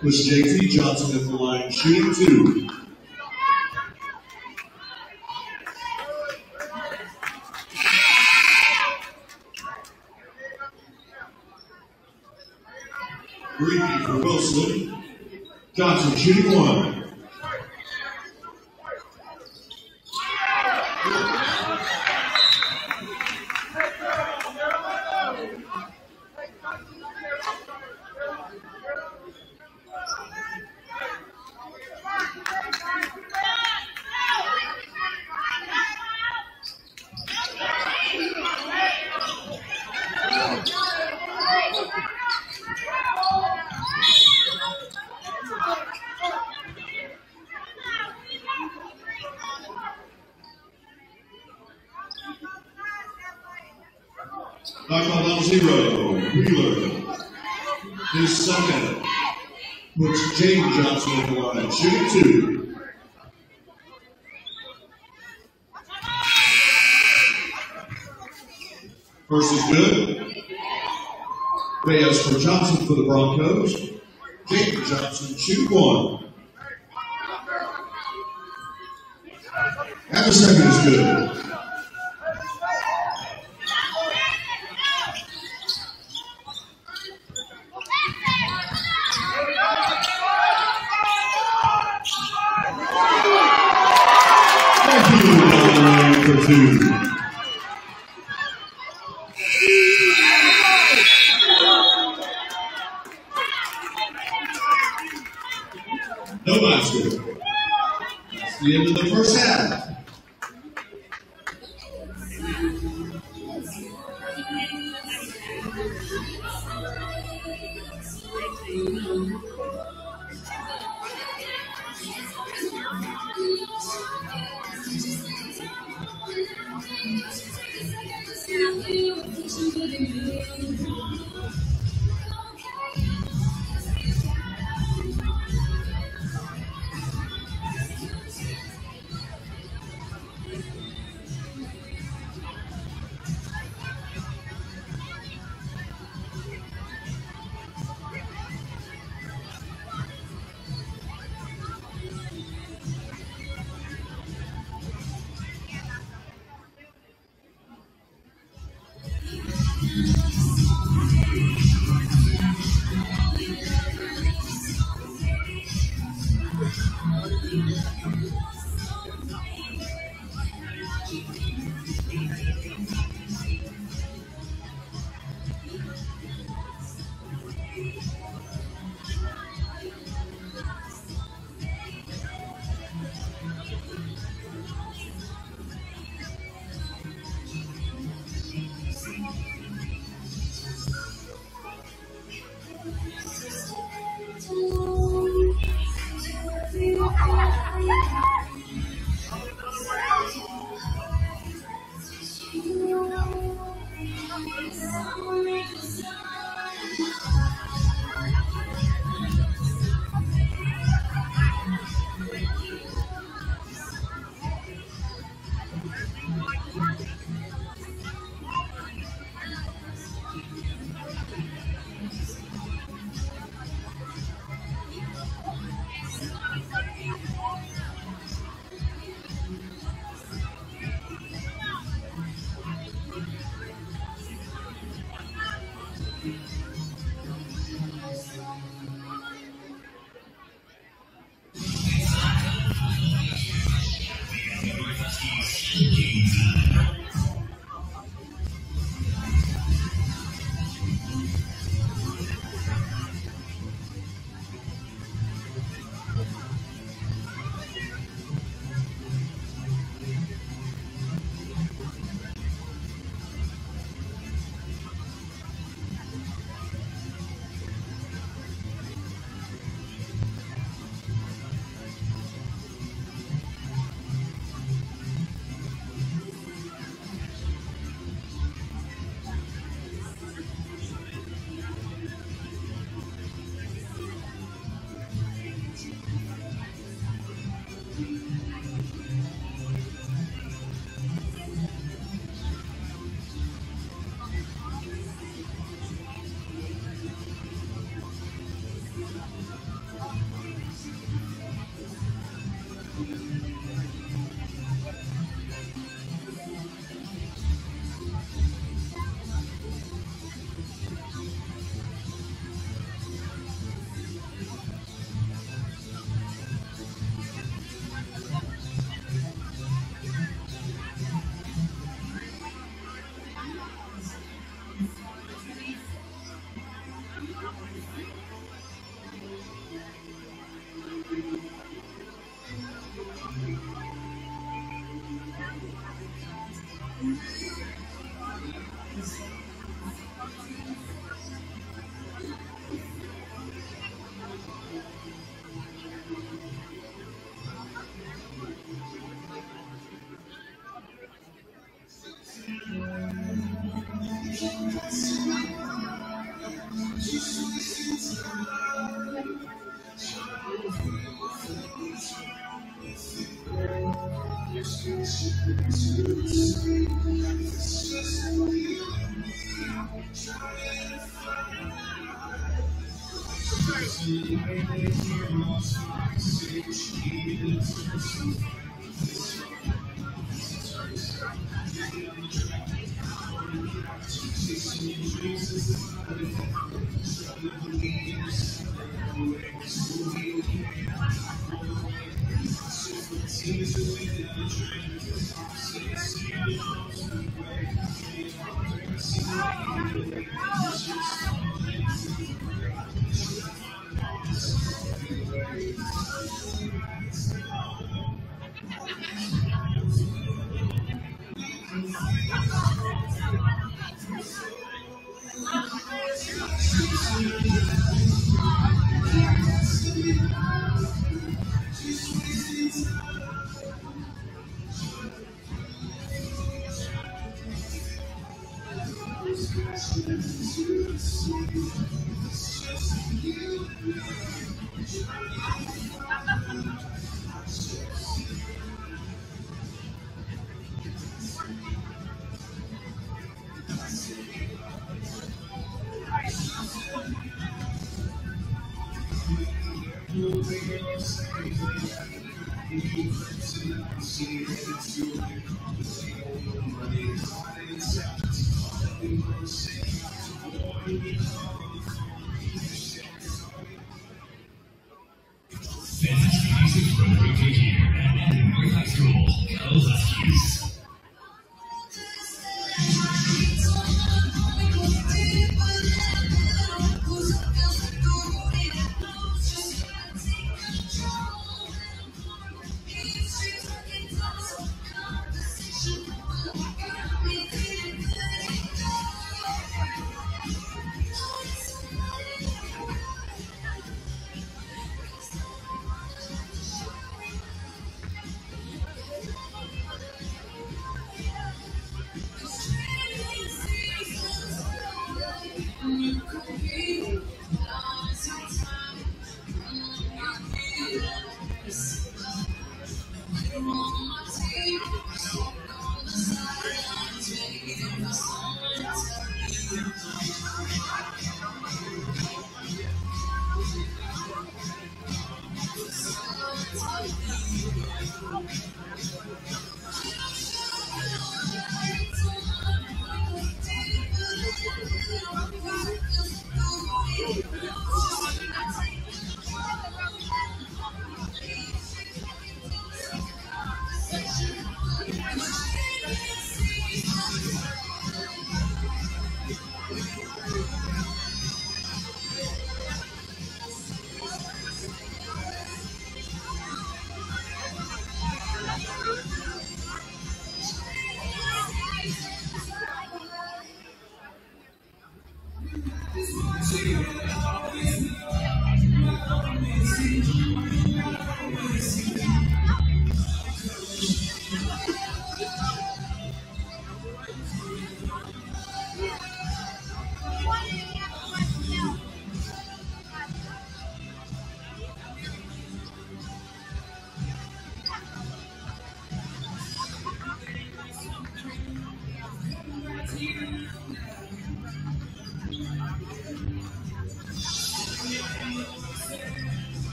Push J.T. Johnson at the line, shooting two. Greedy for Wilson. Johnson shooting one. for the Broncos. Jake Johnson, 2 1.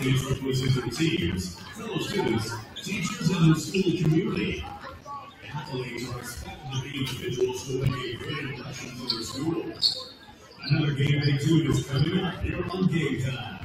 Athletes represent their teams, fellow students, teachers, and the school community. Athletes are expected to be individuals who make a great impression for their schools. Another game day tune is coming up here on Game Time.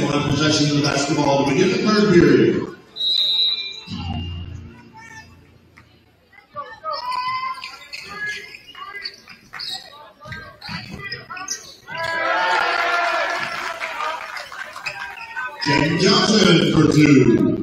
Will have possession of the basketball to begin the third period. Jaden Johnson for two.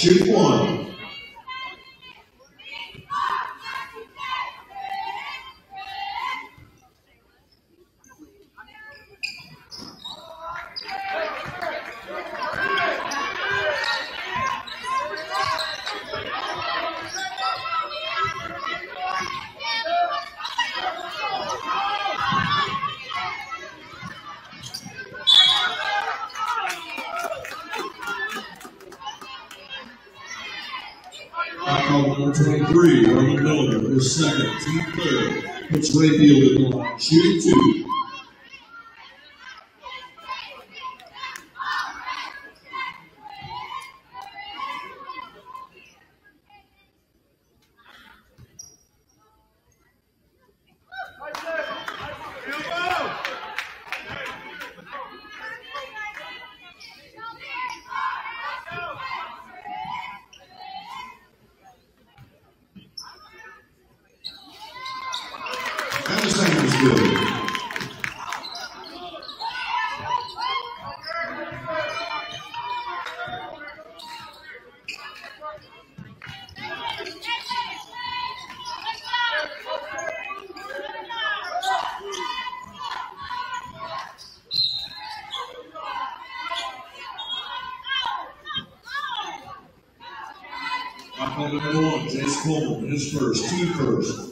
shoot might be a little go too. this verse, first.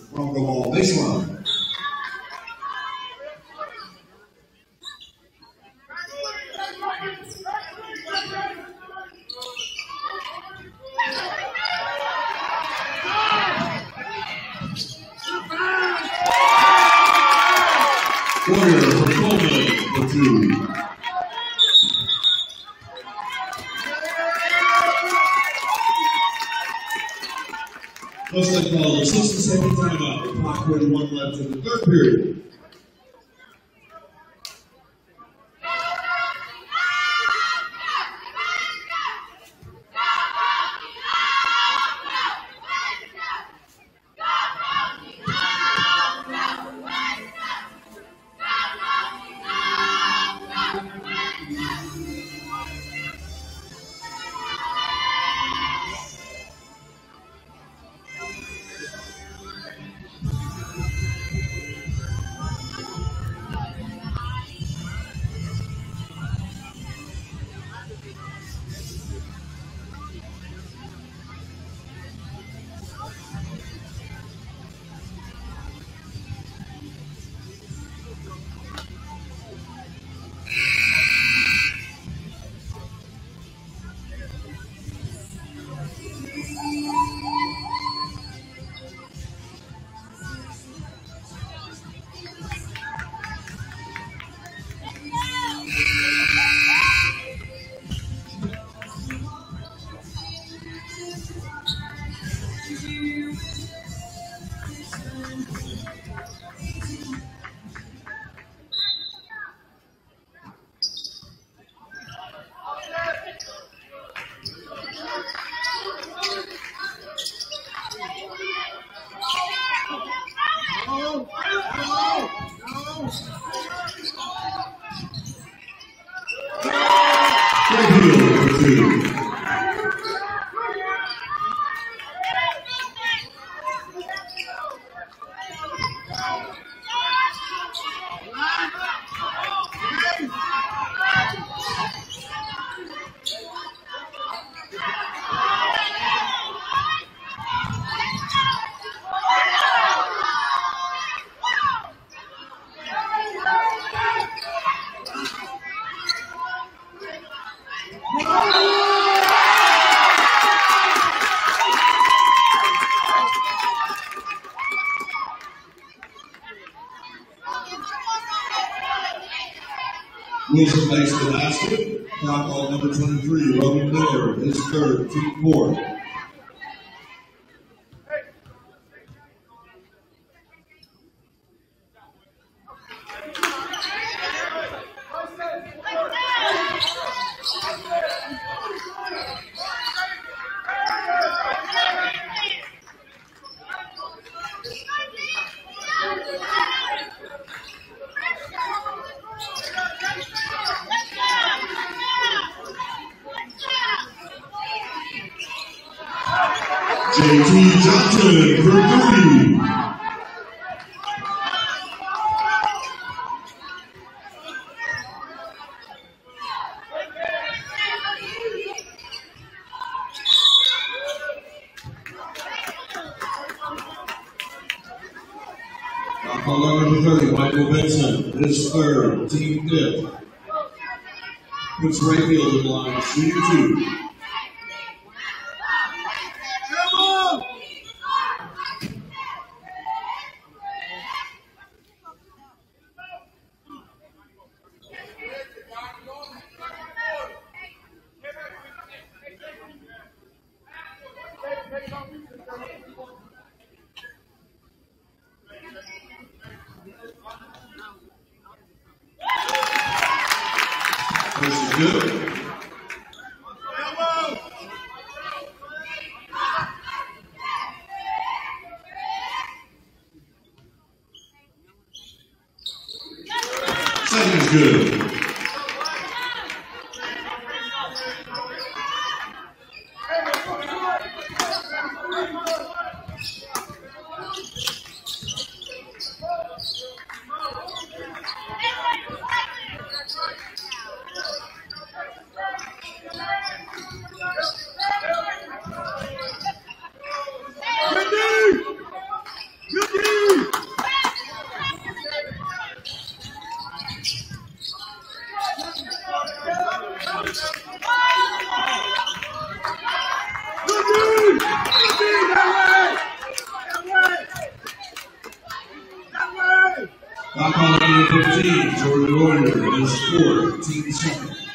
until the third period. Please replace the basket, count on number 23, Roman Miller, his third, two four. Michael Benson, his third, team fifth. Puts right field in line, shooting two. Back on number 15, Jordan Lorimer is 14.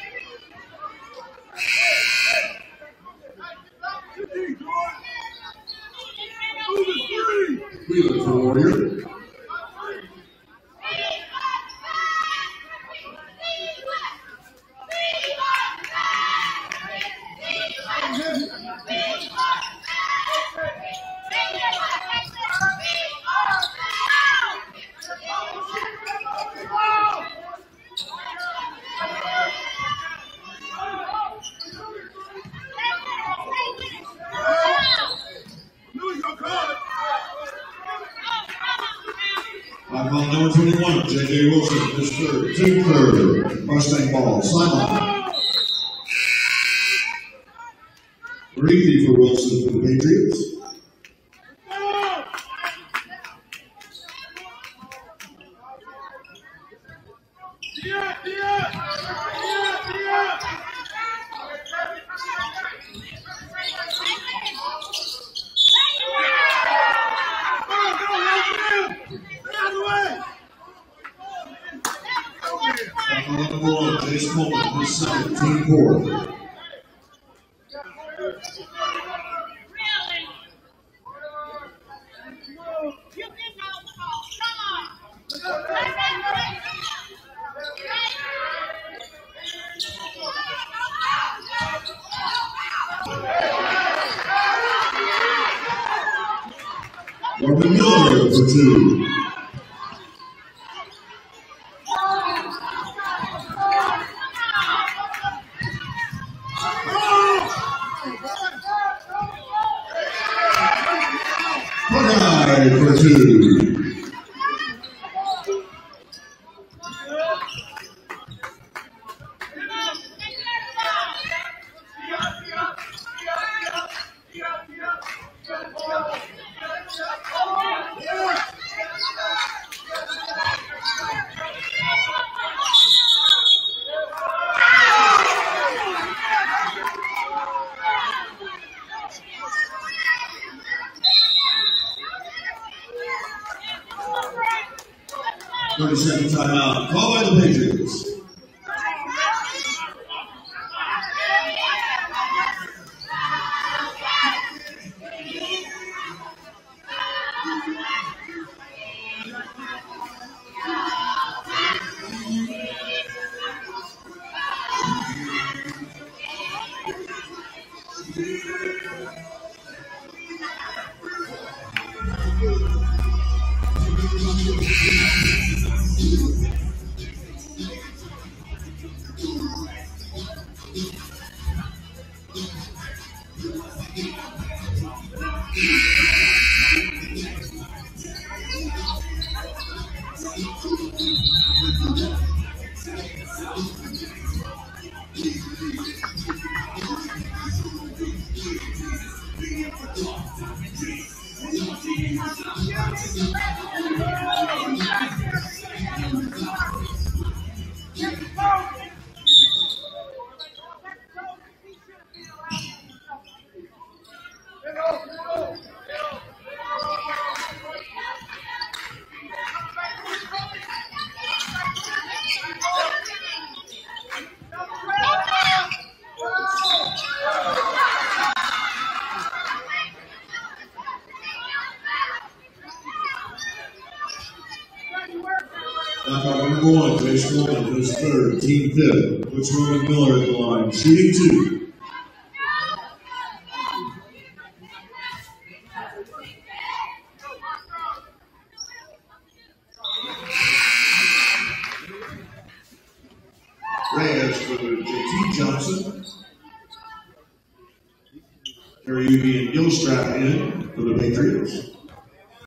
One, goes third, team fifth. Roman Miller at the line, shooting two.